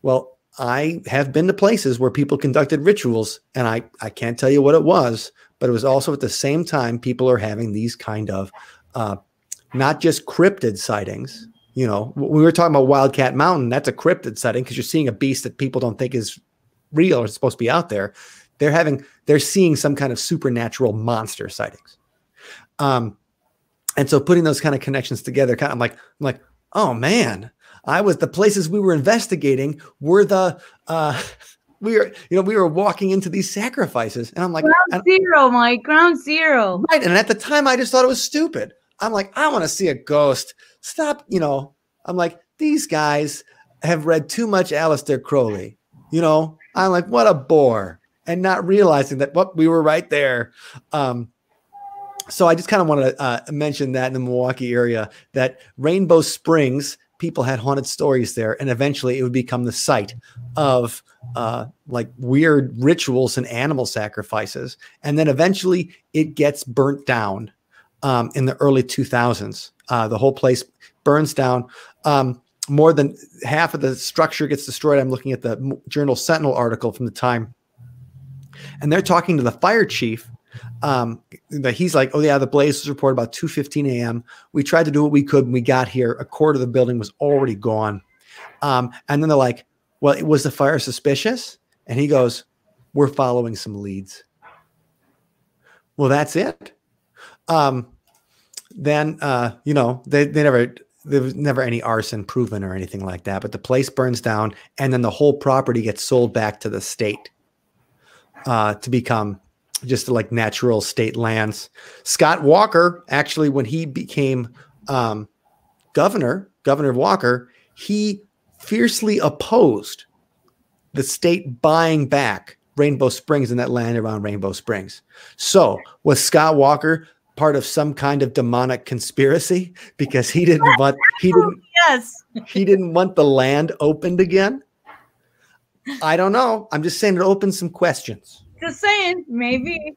well, I have been to places where people conducted rituals, and I, I can't tell you what it was, but it was also at the same time people are having these kind of uh, not just cryptid sightings. You know, we were talking about Wildcat Mountain. That's a cryptid sighting because you're seeing a beast that people don't think is real or supposed to be out there, they're having they're seeing some kind of supernatural monster sightings. Um, and so putting those kind of connections together, kind of like I'm like, oh man, I was the places we were investigating were the uh, we were, you know, we were walking into these sacrifices, and I'm like, Ground zero, Mike. Ground zero. right. And at the time, I just thought it was stupid. I'm like, I want to see a ghost. Stop, you know. I'm like, these guys have read too much Aleister Crowley. You know, I'm like, what a bore, and not realizing that what we were right there. Um, so I just kind of want to uh, mention that in the Milwaukee area, that Rainbow Springs people had haunted stories there, and eventually it would become the site of uh, like weird rituals and animal sacrifices, and then eventually it gets burnt down um, in the early 2000s. Uh, the whole place burns down. Um, more than half of the structure gets destroyed. I'm looking at the Journal Sentinel article from the time, and they're talking to the fire chief. Um, that he's like, oh yeah, the blaze was reported about 2:15 a.m. We tried to do what we could when we got here. A quarter of the building was already gone. Um, and then they're like, well, was the fire suspicious? And he goes, we're following some leads. Well, that's it. Um, then uh, you know they they never there was never any arson proven or anything like that. But the place burns down, and then the whole property gets sold back to the state uh, to become just like natural state lands. Scott Walker, actually, when he became um, governor, Governor Walker, he fiercely opposed the state buying back Rainbow Springs and that land around Rainbow Springs. So was Scott Walker part of some kind of demonic conspiracy because he didn't want he didn't Yes. he didn't want the land opened again? I don't know. I'm just saying it opens some questions. Just saying. Maybe.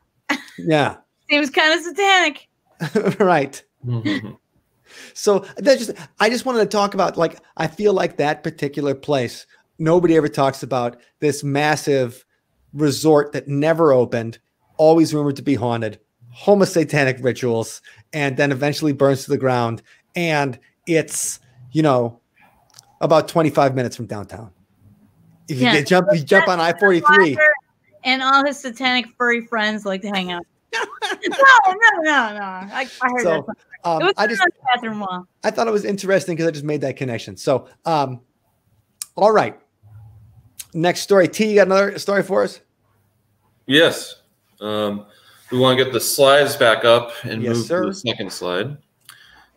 Yeah. Seems kind of satanic. right. Mm-hmm. So that just I just wanted to talk about like I feel like that particular place. Nobody ever talks about this massive resort that never opened, always rumored to be haunted, homosatanic rituals, and then eventually burns to the ground. And it's you know about 25 minutes from downtown. If you Yeah. get jump, you jump on I 43. And all his satanic furry friends like to hang out. no, no, no, no. I, I heard So that. um, It was I just the bathroom wall. I thought it was interesting because I just made that connection. So, um, all right. Next story. Tea, you got another story for us? Yes. Um, we want to get the slides back up and Yes, move sir. to the second slide.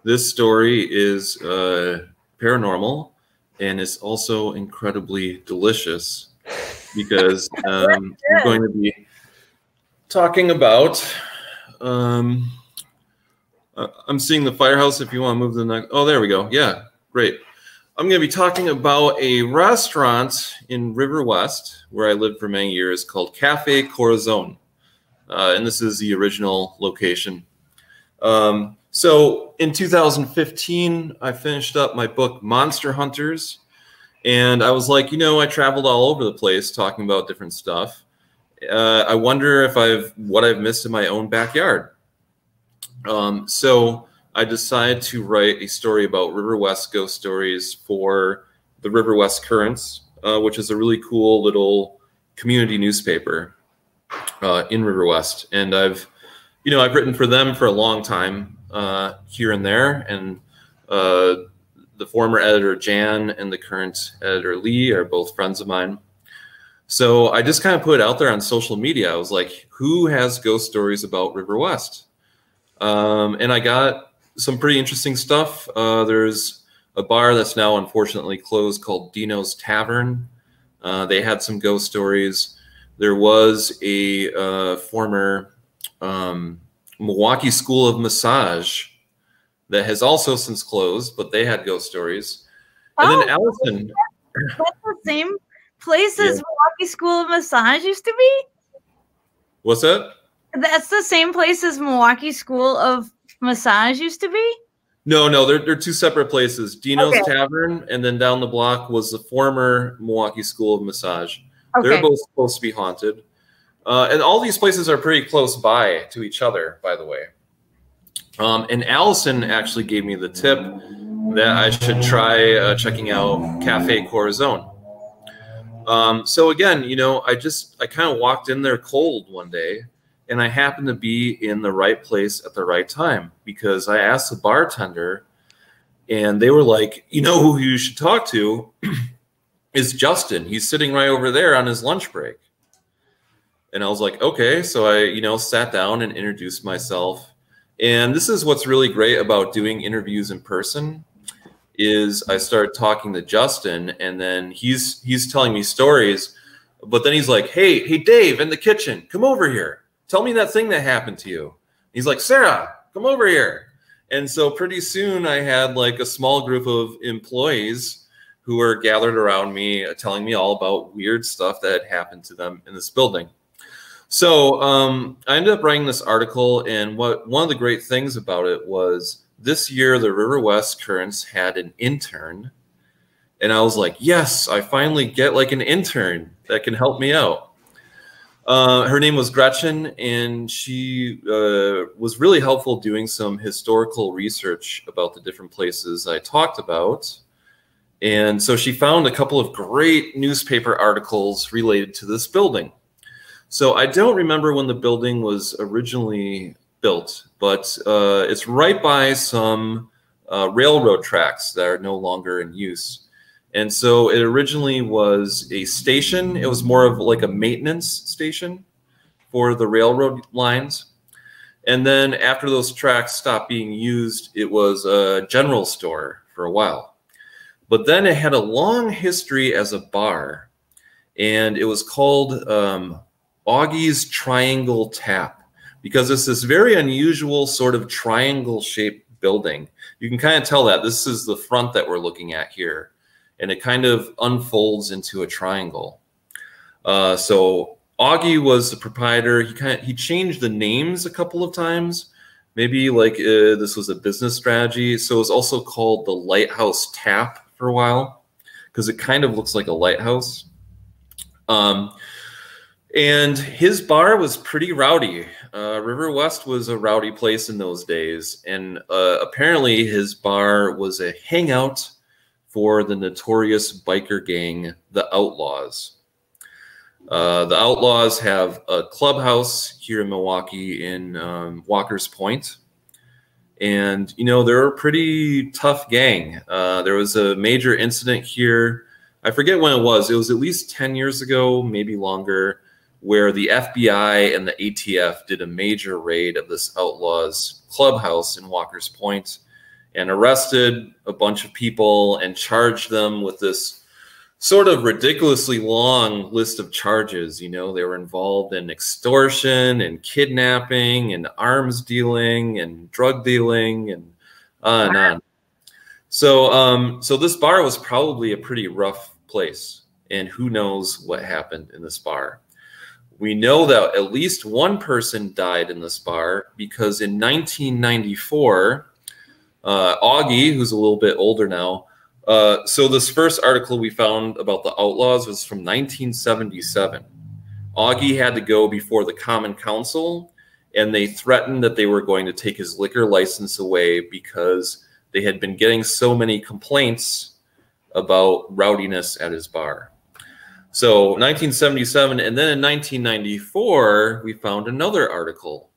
This story is uh, paranormal and it's also incredibly delicious because um, we're going to be talking about. Um, uh, I'm seeing the firehouse. If you want to move to the next. Oh, there we go. Yeah, great. I'm going to be talking about a restaurant in River West where I lived for many years called Cafe Corazon. Uh, and this is the original location. Um, so in 2015, I finished up my book Monster Hunters. And I was like, you know, I traveled all over the place talking about different stuff. Uh, I wonder if I've what I've missed in my own backyard. Um, so I decided to write a story about River West ghost stories for the River West Currents, uh, which is a really cool little community newspaper uh, in River West. And I've, you know, I've written for them for a long time uh, here and there. And uh, the former editor Jan and the current editor Lee are both friends of mine. So I just kind of put it out there on social media. I was like, who has ghost stories about River West? Um, and I got some pretty interesting stuff. Uh, there's a bar that's now unfortunately closed called Dino's Tavern. Uh, they had some ghost stories. There was a uh, former um, Milwaukee School of Massage that has also since closed, but they had ghost stories. And Oh, then Allison, That's the same place as Yeah. Milwaukee School of Massage used to be. what's that? That's the same place as Milwaukee School of Massage used to be. No, no, they're, they're two separate places. Dino's Okay. Tavern, and then down the block was the former Milwaukee School of Massage. Okay. They're both supposed to be haunted. Uh, and all these places are pretty close by to each other, by the way. Um, and Allison actually gave me the tip that I should try uh, checking out Cafe Corazon. Um, so again, you know, I just I kind of walked in there cold one day, and I happened to be in the right place at the right time because I asked the bartender, and they were like, "You know who you should talk to." is Justin. He's sitting right over there on his lunch break. And I was like, okay. So I, you know, sat down and introduced myself. And this is what's really great about doing interviews in person is I started talking to Justin and then he's he's telling me stories, but then he's like, Hey, hey Dave in the kitchen, come over here. Tell me that thing that happened to you. He's like, Sarah, come over here. And so pretty soon I had like a small group of employees who were gathered around me uh, telling me all about weird stuff that had happened to them in this building. So um, I ended up writing this article, and what one of the great things about it was this year the River West Currents had an intern, and I was like, yes, I finally get like an intern that can help me out. Uh, her name was Gretchen, and she uh, was really helpful doing some historical research about the different places I talked about. And so she found a couple of great newspaper articles related to this building. So I don't remember when the building was originally built, but uh, it's right by some uh, railroad tracks that are no longer in use. And so it originally was a station. It was more of like a maintenance station for the railroad lines. And then after those tracks stopped being used, it was a general store for a while. But then it had a long history as a bar, and it was called um, Augie's Triangle Tap because it's this very unusual sort of triangle shaped building. You can kind of tell that this is the front that we're looking at here, and it kind of unfolds into a triangle. Uh, so Augie was the proprietor. He kind of he changed the names a couple of times. Maybe like uh, this was a business strategy. So it was also called the Lighthouse Tap for a while because it kind of looks like a lighthouse. Um, and his bar was pretty rowdy. Uh, River West was a rowdy place in those days. And uh, apparently, his bar was a hangout for the notorious biker gang, the Outlaws. Uh, the Outlaws have a clubhouse here in Milwaukee in um, Walker's Point. And, you know, they're a pretty tough gang. Uh, there was a major incident here. I forget when it was. It was at least 10 years ago, maybe longer where the FBI and the ATF did a major raid of this outlaws clubhouse in Walker's Point and arrested a bunch of people and charged them with this sort of ridiculously long list of charges. You know, they were involved in extortion and kidnapping and arms dealing and drug dealing and on and on. So, um, so this bar was probably a pretty rough place, and who knows what happened in this bar. We know that at least one person died in this bar because in 1994, uh, Augie, who's a little bit older now, uh, so this first article we found about the outlaws was from 1977. Augie had to go before the Common Council, and they threatened that they were going to take his liquor license away because they had been getting so many complaints about rowdiness at his bar. So 1977, and then in 1994, we found another article.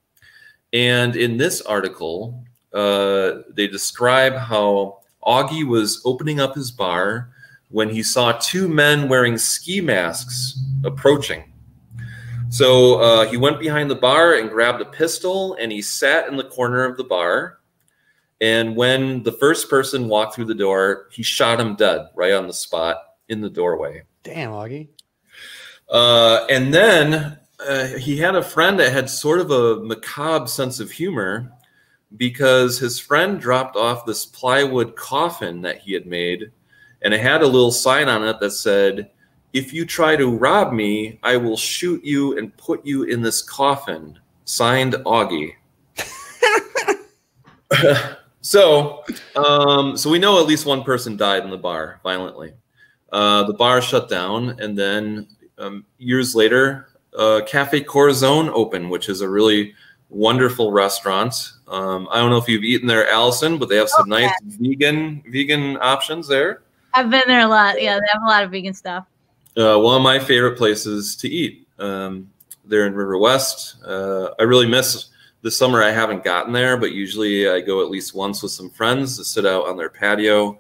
And in this article, uh, they describe how Augie was opening up his bar when he saw two men wearing ski masks approaching. So uh, he went behind the bar and grabbed a pistol and he sat in the corner of the bar. And when the first person walked through the door, he shot him dead right on the spot in the doorway. Damn, Augie. Uh, and then uh, he had a friend that had sort of a macabre sense of humor because his friend dropped off this plywood coffin that he had made, and it had a little sign on it that said, If you try to rob me, I will shoot you and put you in this coffin. Signed Augie. so, um, so we know at least one person died in the bar violently. Uh, the bar shut down, and then um, years later, uh, Cafe Corazon opened, which is a really wonderful restaurant. Um, I don't know if you've eaten there, Allison, but they have some nice vegan vegan options there. I've been there a lot. Yeah, they have a lot of vegan stuff. Uh, one of my favorite places to eat. Um, there in River West. Uh, I really miss the summer. I haven't gotten there, but usually I go at least once with some friends to sit out on their patio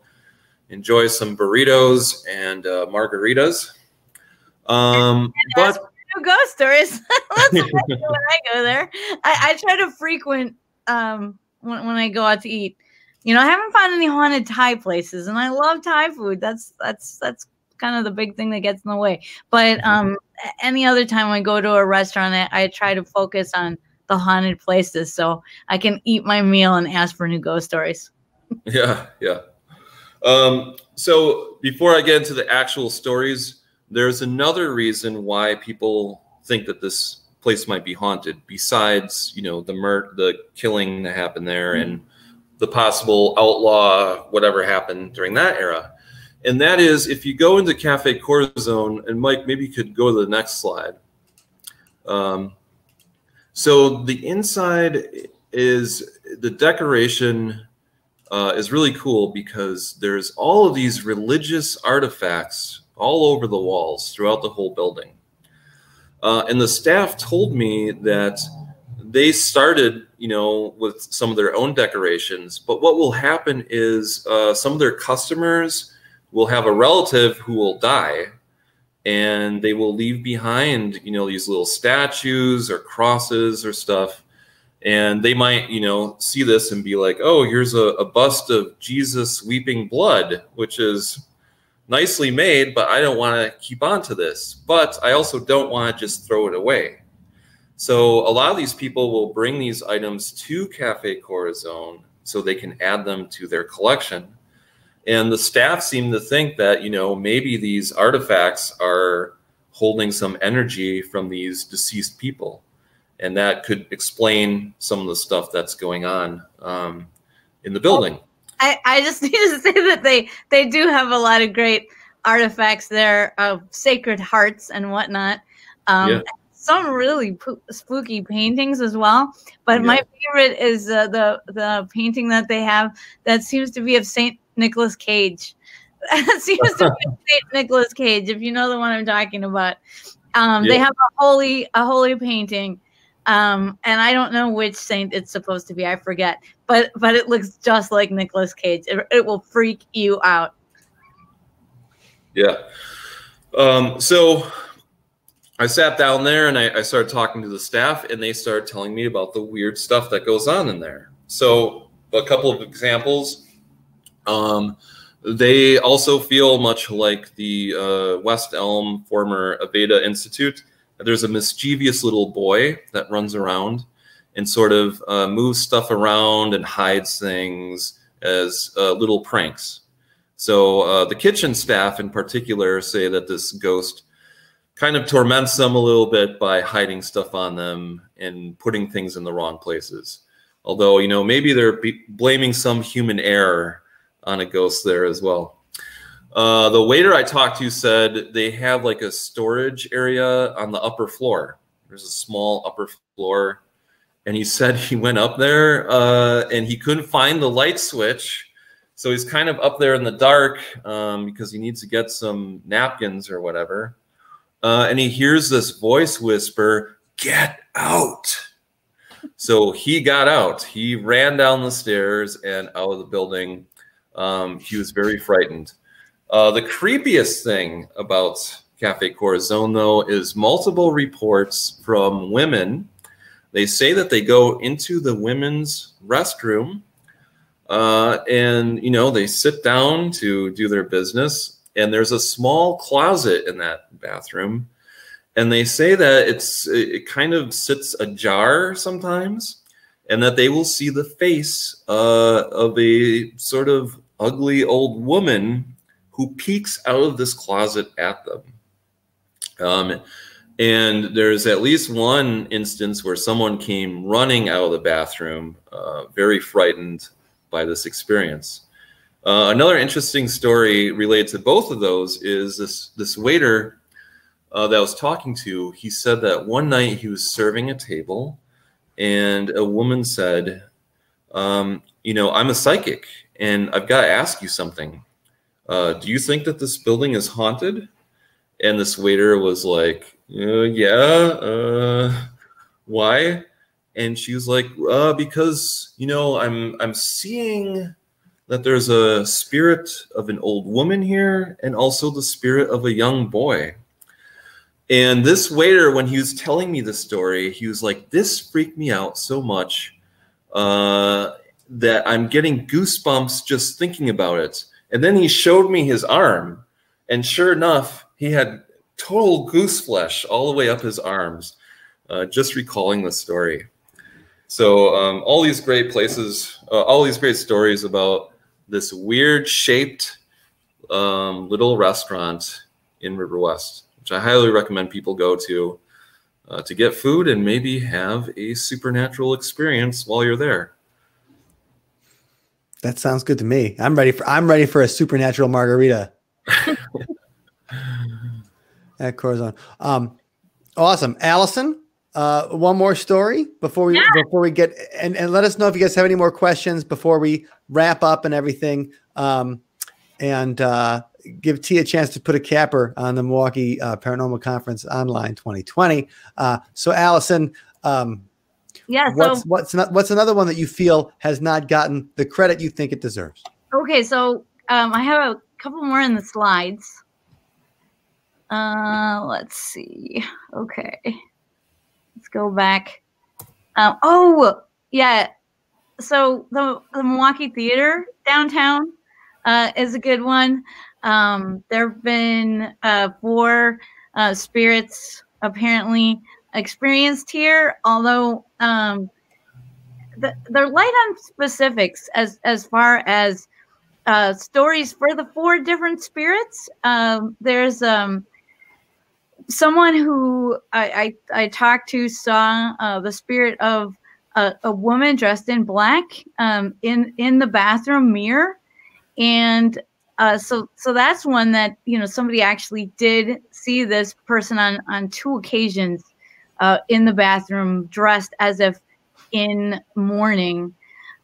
enjoy some burritos and uh, margaritas. Um, And but ghost stories. That's what I do when I go there. I, I try to frequent um when, when I go out to eat. You know, I haven't found any haunted Thai places, and I love Thai food. That's that's that's kind of the big thing that gets in the way. But um, any other time I go to a restaurant, I, I try to focus on the haunted places so I can eat my meal and ask for new ghost stories. Yeah, yeah. Um, so before I get into the actual stories, there's another reason why people think that this place might be haunted, besides you know the mur- the killing that happened there and the possible outlaw whatever happened during that era. And that is if you go into Cafe Corazon, and Mike, maybe you could go to the next slide. Um, so the inside is the decoration uh, is really cool because there's all of these religious artifacts all over the walls throughout the whole building. Uh, and the staff told me that they started, you know, with some of their own decorations. But what will happen is uh, some of their customers will have a relative who will die, and they will leave behind, you know, these little statues or crosses or stuff and they might you know see this and be like oh here's a, a bust of jesus weeping blood which is nicely made but i don't want to keep on to this. But i also don't want to just throw it away. So a lot of these people will bring these items to cafe corazon so they can add them to their collection. And the staff seem to think that you know maybe these artifacts are holding some energy from these deceased people. And that could explain some of the stuff that's going on um, in the building. I, I just need to say that they they do have a lot of great artifacts there of sacred hearts and whatnot. Um, Yeah. Some really po- spooky paintings as well. But my favorite is uh, the the painting that they have that seems to be of Saint Nicholas Cage. That seems to be Saint Nicholas Cage, if you know the one I'm talking about. Um, They have a holy a holy painting. Um, and I don't know which saint it's supposed to be. I forget but but it looks just like Nicolas Cage. It, it will freak you out. Yeah. Um, so I sat down there and I, I started talking to the staff, and they started telling me about the weird stuff that goes on in there. So a couple of examples. Um, they also feel much like the uh, West Elm former Aveda Institute. There's a mischievous little boy that runs around and sort of uh, moves stuff around and hides things as uh, little pranks. So uh, the kitchen staff in particular say that this ghost kind of torments them a little bit by hiding stuff on them and putting things in the wrong places. Although, you know, maybe they're blaming some human error on a ghost there as well. Uh, the waiter I talked to said they have like a storage area on the upper floor. There's a small upper floor. And he said he went up there uh, and he couldn't find the light switch. So he's kind of up there in the dark um, because he needs to get some napkins or whatever. Uh, and he hears this voice whisper, Get out. So he got out. He ran down the stairs and out of the building. Um, he was very frightened. Uh, the creepiest thing about Cafe Corazon, though, is multiple reports from women. They say that they go into the women's restroom uh, and, you know, they sit down to do their business. And there's a small closet in that bathroom. And they say that it's it kind of sits ajar sometimes, and that they will see the face uh, of a sort of ugly old woman who peeks out of this closet at them. Um, and there's at least one instance where someone came running out of the bathroom, uh, very frightened by this experience. Uh, another interesting story related to both of those is this this waiter uh, that I was talking to. He said that one night he was serving a table, and a woman said, um, "You know, I'm a psychic, and I've got to ask you something. Uh, do you think that this building is haunted?" And this waiter was like, uh, "Yeah, uh, why?" And she was like, uh, "Because you know, I'm I'm seeing." that there's a spirit of an old woman here and also the spirit of a young boy. And this waiter, when he was telling me the story, he was like, This freaked me out so much uh, that I'm getting goosebumps just thinking about it. And then he showed me his arm. And sure enough, he had total goose flesh all the way up his arms, uh, just recalling the story. So, um, all these great places, uh, all these great stories about this weird shaped um, little restaurant in River West which I highly recommend people go to uh, to get food and maybe have a supernatural experience while you're there. That sounds good to me. I'm ready for I'm ready for a supernatural margarita. at Corazon. Um, awesome, Allison. Uh, one more story before we yeah. before we get and, and let us know if you guys have any more questions before we wrap up and everything. Um, and uh, give Tea a chance to put a capper on the Milwaukee uh, Paranormal Conference Online 2020. Uh, so, Allison, um, yeah, what's so, what's not, what's another one that you feel has not gotten the credit you think it deserves? Okay, so um, I have a couple more in the slides. Uh, let's see. Okay, let's go back. Um, oh, yeah. So the the Milwaukee Theater downtown uh, is a good one. Um, there have been uh, four uh, spirits apparently experienced here, although um, the, they're light on specifics as as far as uh, stories for the four different spirits. Um, there's um, someone who I, I, I talked to saw uh, the spirit of a, a, woman dressed in black um, in in the bathroom mirror, and uh, so so that's one that you know somebody actually did see this person on on two occasions uh, in the bathroom dressed as if in mourning.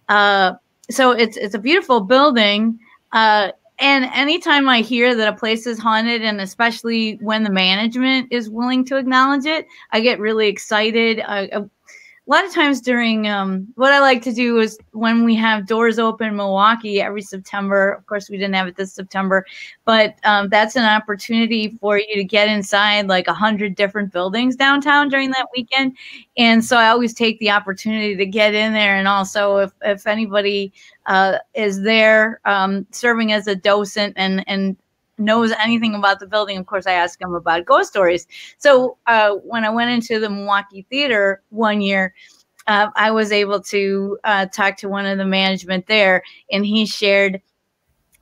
Uh, so it's it's a beautiful building. Uh, and anytime I hear that a place is haunted, and especially when the management is willing to acknowledge it, I get really excited. I, a lot of times during um, what I like to do is when we have doors open Milwaukee every September. Of course, we didn't have it this September, but um, that's an opportunity for you to get inside like a hundred different buildings downtown during that weekend. And so I always take the opportunity to get in there. And also, if if anybody uh, is there um, serving as a docent and and knows anything about the building, of course, I ask him about ghost stories. So uh, when I went into the Milwaukee Theater one year, uh, I was able to uh, talk to one of the management there, and he shared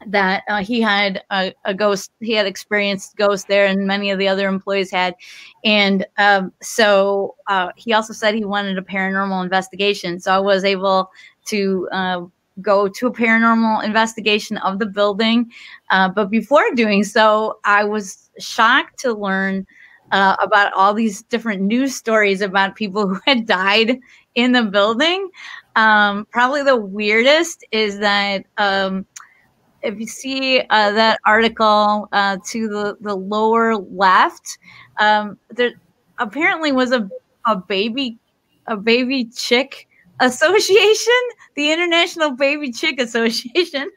that uh, he had a, a, ghost, he had experienced ghosts there, and many of the other employees had. And um, so uh, he also said he wanted a paranormal investigation. So I was able to uh, go to a paranormal investigation of the building. Uh, but before doing so, I was shocked to learn uh, about all these different news stories about people who had died in the building. Um, probably the weirdest is that um, if you see uh, that article uh, to the, the lower left, um, there apparently was a, a baby a baby chick Association, the International Baby Chick Association.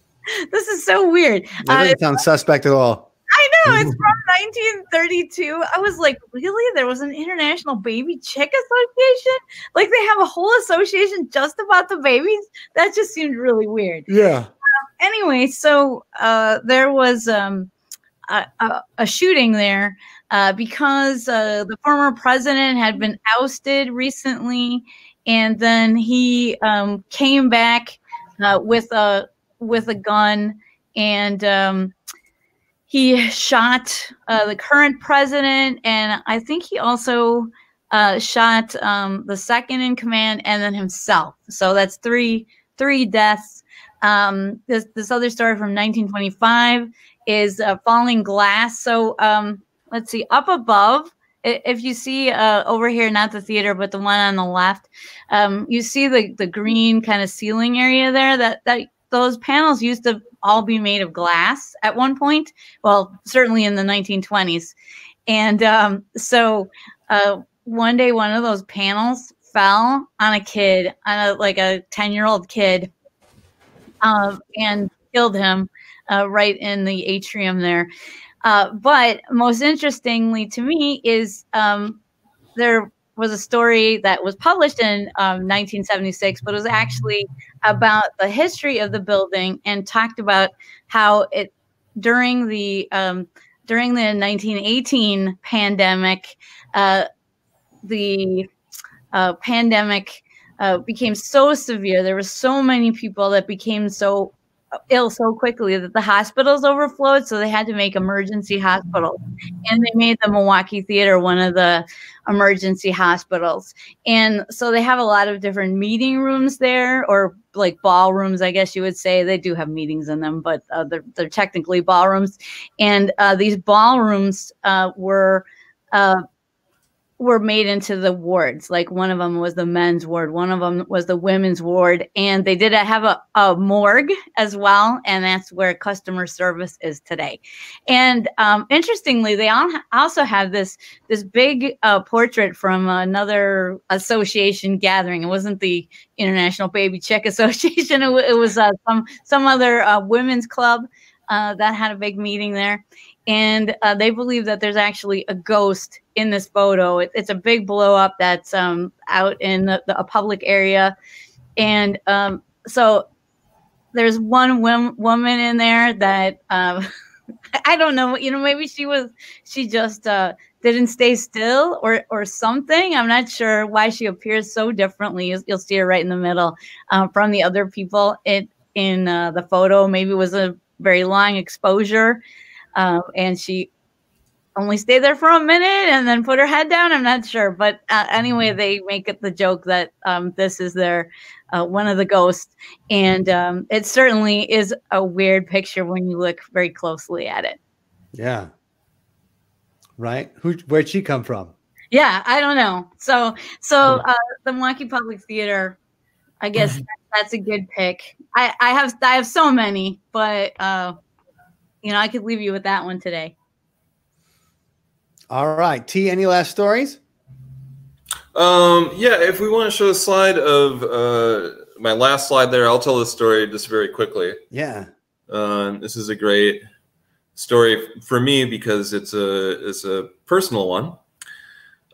this is so weird. That doesn't uh, sound suspect at all. I know it's from 1932. I was like, really? There was an International Baby Chick Association? Like they have a whole association just about the babies? That just seemed really weird. Yeah. Um, anyway, so uh, there was um, a, a, a, shooting there uh, because uh, the former president had been ousted recently and then he um, came back uh, with a with a gun and um, he shot uh, the current president and I think he also uh, shot um, the second in command and then himself. So that's three three deaths. Um, this this other story from 1925 is uh, falling glass. So um, let's see up above if you see uh, over here, not the theater, but the one on the left, um, you see the the green kind of ceiling area there. That that those panels used to all be made of glass at one point. Well, certainly in the 1920s, and um, so uh, one day one of those panels fell on a kid, on a like a 10 year old kid. um, and killed him uh, right in the atrium there. Uh, but most interestingly to me is um, there was a story that was published in um, 1976, but it was actually about the history of the building and talked about how it during the um, during the 1918 pandemic, uh, the uh, pandemic uh, became so severe. There were so many people that became so ill so quickly that the hospitals overflowed, so they had to make emergency hospitals. And they made the Milwaukee Theater one of the emergency hospitals. And so they have a lot of different meeting rooms there, or like ballrooms, I guess you would say. They do have meetings in them, but uh, they're, they're technically ballrooms. And uh, these ballrooms uh, were uh, were made into the wards. Like one of them was the men's ward, one of them was the women's ward, and they did have a, a morgue as well, and that's where customer service is today. And um, interestingly, they all also have this this big uh, portrait from another association gathering. It wasn't the International Baby Check Association; it, it was uh, some some other uh, women's club uh, that had a big meeting there and uh, they believe that there's actually a ghost in this photo. It, it's a big blow up that's um, out in the, the, a public area, and um, so there's one woman in there that um, I don't know. You know, maybe she was she just uh, didn't stay still or or something. I'm not sure why she appears so differently. You'll, you'll see her right in the middle um, from the other people in in uh, the photo. Maybe it was a very long exposure um, and she only stayed there for a minute and then put her head down. I'm not sure, but uh, anyway, mm-hmm. they make it the joke that um, this is their uh, one of the ghosts, and um, it certainly is a weird picture when you look very closely at it. Yeah. Right. Who? Where'd she come from? Yeah, I don't know. So, so uh, the Milwaukee Public Theater, I guess mm-hmm. that's a good pick. I, I have I have so many, but uh, you know, I could leave you with that one today. All right. Tea, any last stories? Um, yeah, if we want to show a slide of uh, my last slide there, I'll tell the story just very quickly. Yeah. Uh, this is a great story for me because it's a it's a personal one.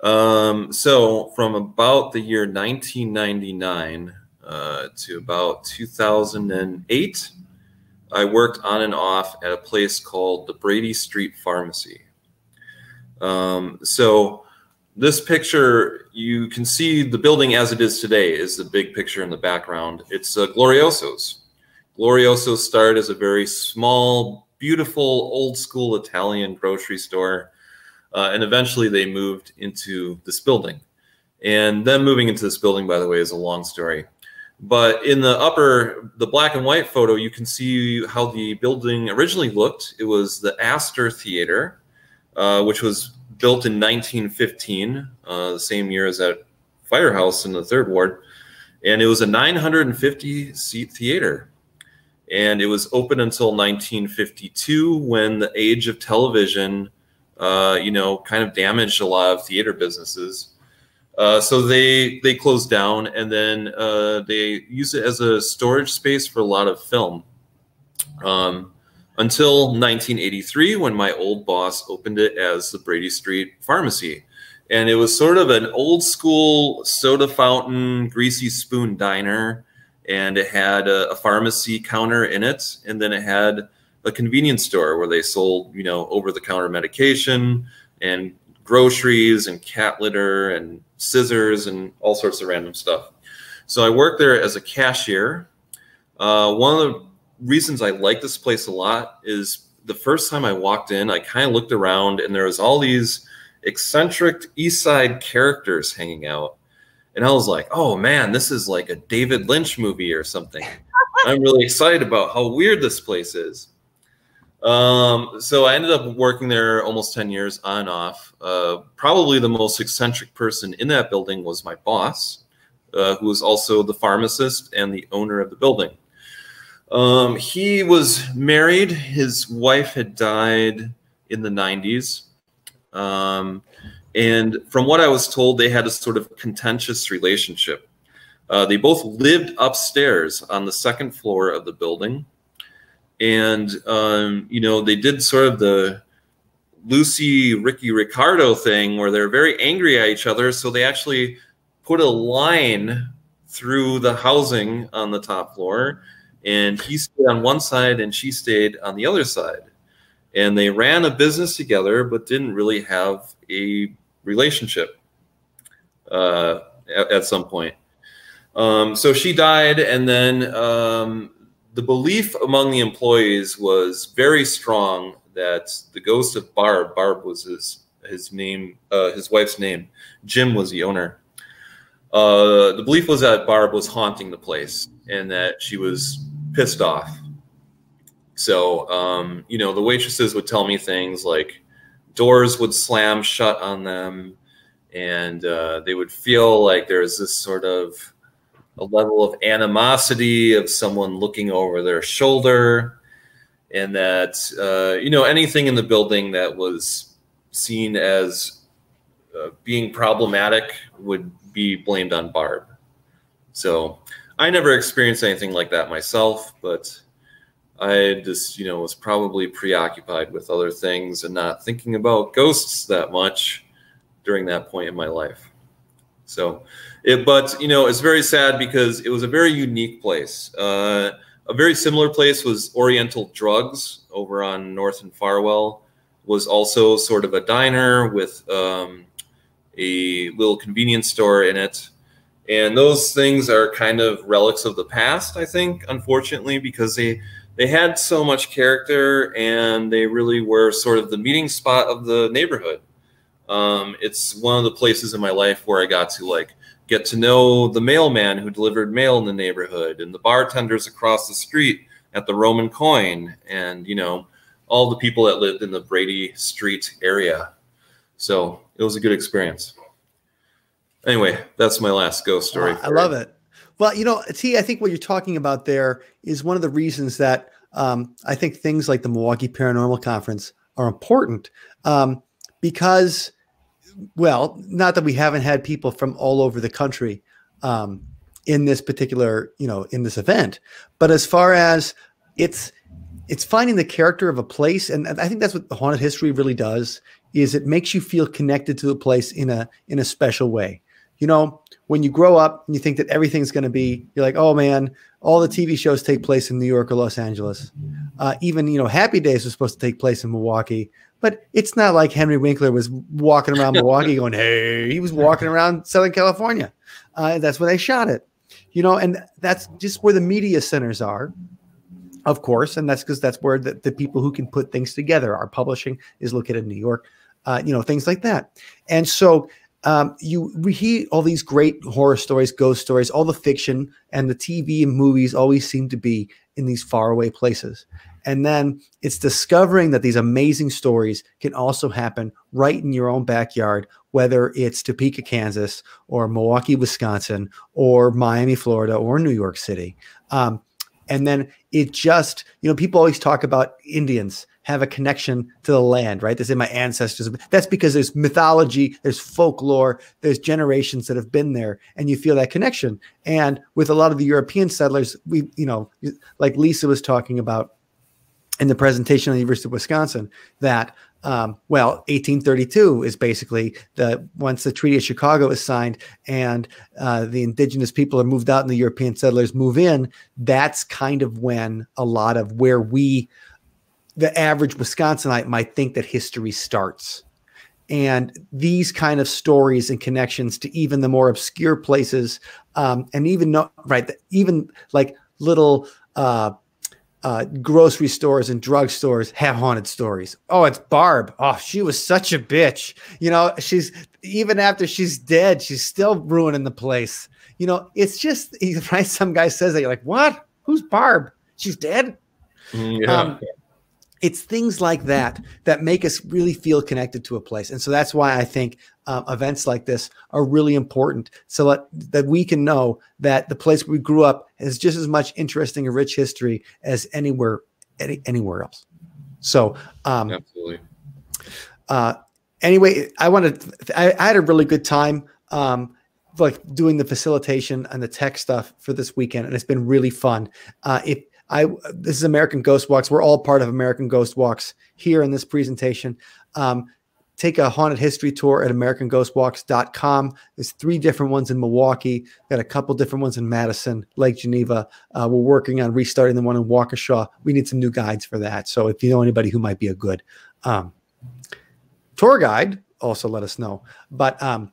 Um, so from about the year 1999 uh, to about 2008, I worked on and off at a place called the Brady Street Pharmacy. Um, so this picture, you can see the building as it is today is the big picture in the background. It's uh, Glorioso's. Glorioso started as a very small, beautiful, old school Italian grocery store. Uh, and eventually they moved into this building. And then moving into this building, by the way, is a long story. But in the upper, the black and white photo, you can see how the building originally looked. It was the Astor Theater, uh, which was built in 1915, uh, the same year as that firehouse in the third ward. And it was a 950 seat theater. And it was open until 1952 when the age of television, uh, you know, kind of damaged a lot of theater businesses. Uh, so they they closed down, and then uh, they use it as a storage space for a lot of film. Um, until 1983, when my old boss opened it as the Brady Street Pharmacy, and it was sort of an old school soda fountain, greasy spoon diner, and it had a, a pharmacy counter in it, and then it had a convenience store where they sold, you know, over the counter medication and groceries and cat litter and scissors and all sorts of random stuff. So I worked there as a cashier. Uh, one of the reasons I like this place a lot is the first time I walked in, I kind of looked around and there was all these eccentric East Side characters hanging out. And I was like, oh man, this is like a David Lynch movie or something. I'm really excited about how weird this place is. Um, so I ended up working there almost 10 years on and off. Uh, probably the most eccentric person in that building was my boss, uh, who was also the pharmacist and the owner of the building. Um, he was married. His wife had died in the 90s. Um, and from what I was told, they had a sort of contentious relationship. Uh, they both lived upstairs on the second floor of the building, and um, you know they did sort of the Lucy Ricky Ricardo thing where they're very angry at each other, so they actually put a line through the housing on the top floor, and he stayed on one side and she stayed on the other side, and they ran a business together but didn't really have a relationship uh, at, at some point. Um, so she died, and then um, the belief among the employees was very strong that the ghost of Barb, Barb was his his name, uh, his wife's name. Jim was the owner. Uh, the belief was that Barb was haunting the place and that she was pissed off. So, um, you know, the waitresses would tell me things like doors would slam shut on them, and uh, they would feel like there's this sort of a level of animosity of someone looking over their shoulder, and that uh, you know anything in the building that was seen as uh, being problematic would be blamed on Barb. So I never experienced anything like that myself, but I just you know was probably preoccupied with other things and not thinking about ghosts that much during that point in my life. So, it, but you know, it's very sad because it was a very unique place. Uh, a very similar place was Oriental Drugs over on North and Farwell. Was also sort of a diner with um, a little convenience store in it, and those things are kind of relics of the past. I think, unfortunately, because they they had so much character and they really were sort of the meeting spot of the neighborhood. Um, it's one of the places in my life where I got to like get to know the mailman who delivered mail in the neighborhood and the bartenders across the street at the Roman Coin and you know all the people that lived in the Brady Street area. So it was a good experience. Anyway, that's my last ghost story. I love it. Well, you know, Tea, I think what you're talking about there is one of the reasons that um, I think things like the Milwaukee Paranormal Conference are important um, because well, not that we haven't had people from all over the country um, in this particular, you know, in this event, but as far as it's it's finding the character of a place, and I think that's what haunted history really does. Is it makes you feel connected to a place in a in a special way. You know, when you grow up and you think that everything's going to be, you're like, oh man, all the TV shows take place in New York or Los Angeles. Uh, even you know, Happy Days was supposed to take place in Milwaukee. But it's not like Henry Winkler was walking around Milwaukee going, "Hey," he was walking around Southern California. Uh, that's where they shot it, you know, and that's just where the media centers are, of course, and that's because that's where the, the people who can put things together. Our publishing is located in New York, uh, you know, things like that, and so um, you hear all these great horror stories, ghost stories, all the fiction and the TV and movies always seem to be in these faraway places. And then it's discovering that these amazing stories can also happen right in your own backyard, whether it's Topeka, Kansas, or Milwaukee, Wisconsin, or Miami, Florida, or New York City. Um, and then it just, you know, people always talk about Indians have a connection to the land, right? They say my ancestors. That's because there's mythology, there's folklore, there's generations that have been there, and you feel that connection. And with a lot of the European settlers, we, you know, like Lisa was talking about, in the presentation on the University of Wisconsin that um, well, 1832 is basically the once the Treaty of Chicago is signed and uh, the indigenous people are moved out and the European settlers move in. That's kind of when a lot of where we, the average Wisconsinite, might think that history starts. And these kind of stories and connections to even the more obscure places, um, and even not right, even like little. Uh, uh, grocery stores and drugstores have haunted stories. Oh, it's Barb. Oh, she was such a bitch. You know, she's even after she's dead, she's still ruining the place. You know, it's just right. Some guy says that you're like, what? Who's Barb? She's dead. Mm, yeah. Um, it's things like that that make us really feel connected to a place. And so that's why i think um, events like this are really important so that, that we can know that the place we grew up has just as much interesting and rich history as anywhere any, anywhere else. So um, absolutely. uh, anyway i wanted I, I, had a really good time um, like doing the facilitation and the tech stuff for this weekend, and it's been really fun. Uh, if I this is American Ghost Walks, we're all part of American Ghost Walks here in this presentation. Um, take a haunted history tour at americanghostwalks.com there's three different ones in milwaukee. Got a couple different ones in madison lake geneva. Uh, we're working on restarting the one in waukesha. We need some new guides for that. So if you know anybody who might be a good um, tour guide also let us know. But um,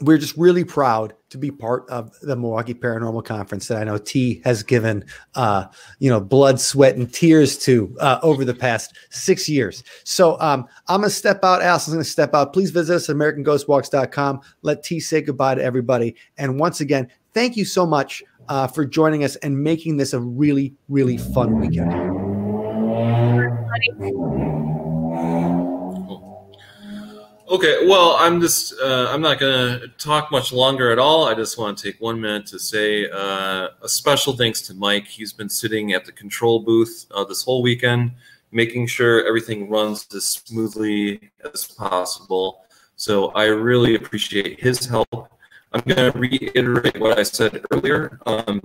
we're just really proud to be part of the Milwaukee Paranormal Conference that I know Tea has given, uh, you know, blood, sweat, and tears to uh, over the past six years. So um, I'm going to step out. Allison's going to step out. Please visit us at AmericanGhostWalks.com. Let Tea say goodbye to everybody. And once again, thank you so much uh, for joining us and making this a really, really fun weekend. Okay, well, I'm just uh, I'm not going to talk much longer at all. I just want to take one minute to say uh, a special thanks to Mike. He's been sitting at the control booth uh, this whole weekend, making sure everything runs as smoothly as possible. So I really appreciate his help. I'm going to reiterate what I said earlier, um,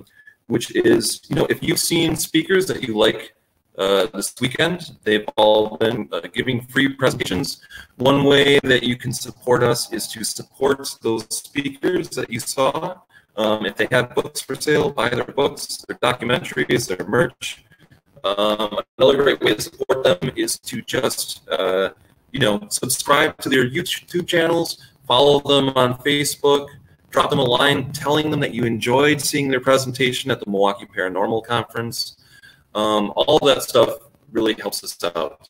which is, you know, if you've seen speakers that you like uh, this weekend. They've all been uh, giving free presentations. One way that you can support us is to support those speakers that you saw. Um, if they have books for sale, buy their books, their documentaries, their merch. Um, another great way to support them is to just, uh, you know, subscribe to their YouTube channels, follow them on Facebook, drop them a line telling them that you enjoyed seeing their presentation at the Milwaukee Paranormal Conference. Um, all that stuff really helps us out.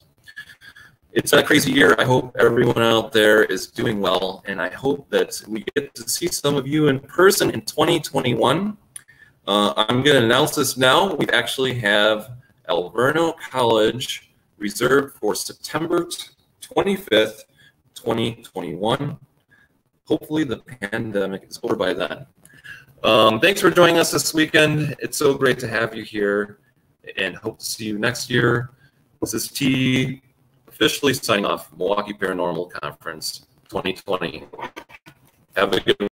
It's a crazy year. I hope everyone out there is doing well, and I hope that we get to see some of you in person in 2021. Uh, I'm going to announce this now. We actually have Alverno College reserved for September 25th, 2021. Hopefully, the pandemic is over by then. Um, thanks for joining us this weekend. It's so great to have you here and hope to see you next year. This is Tea officially signing off Milwaukee Paranormal Conference 2020. Have a good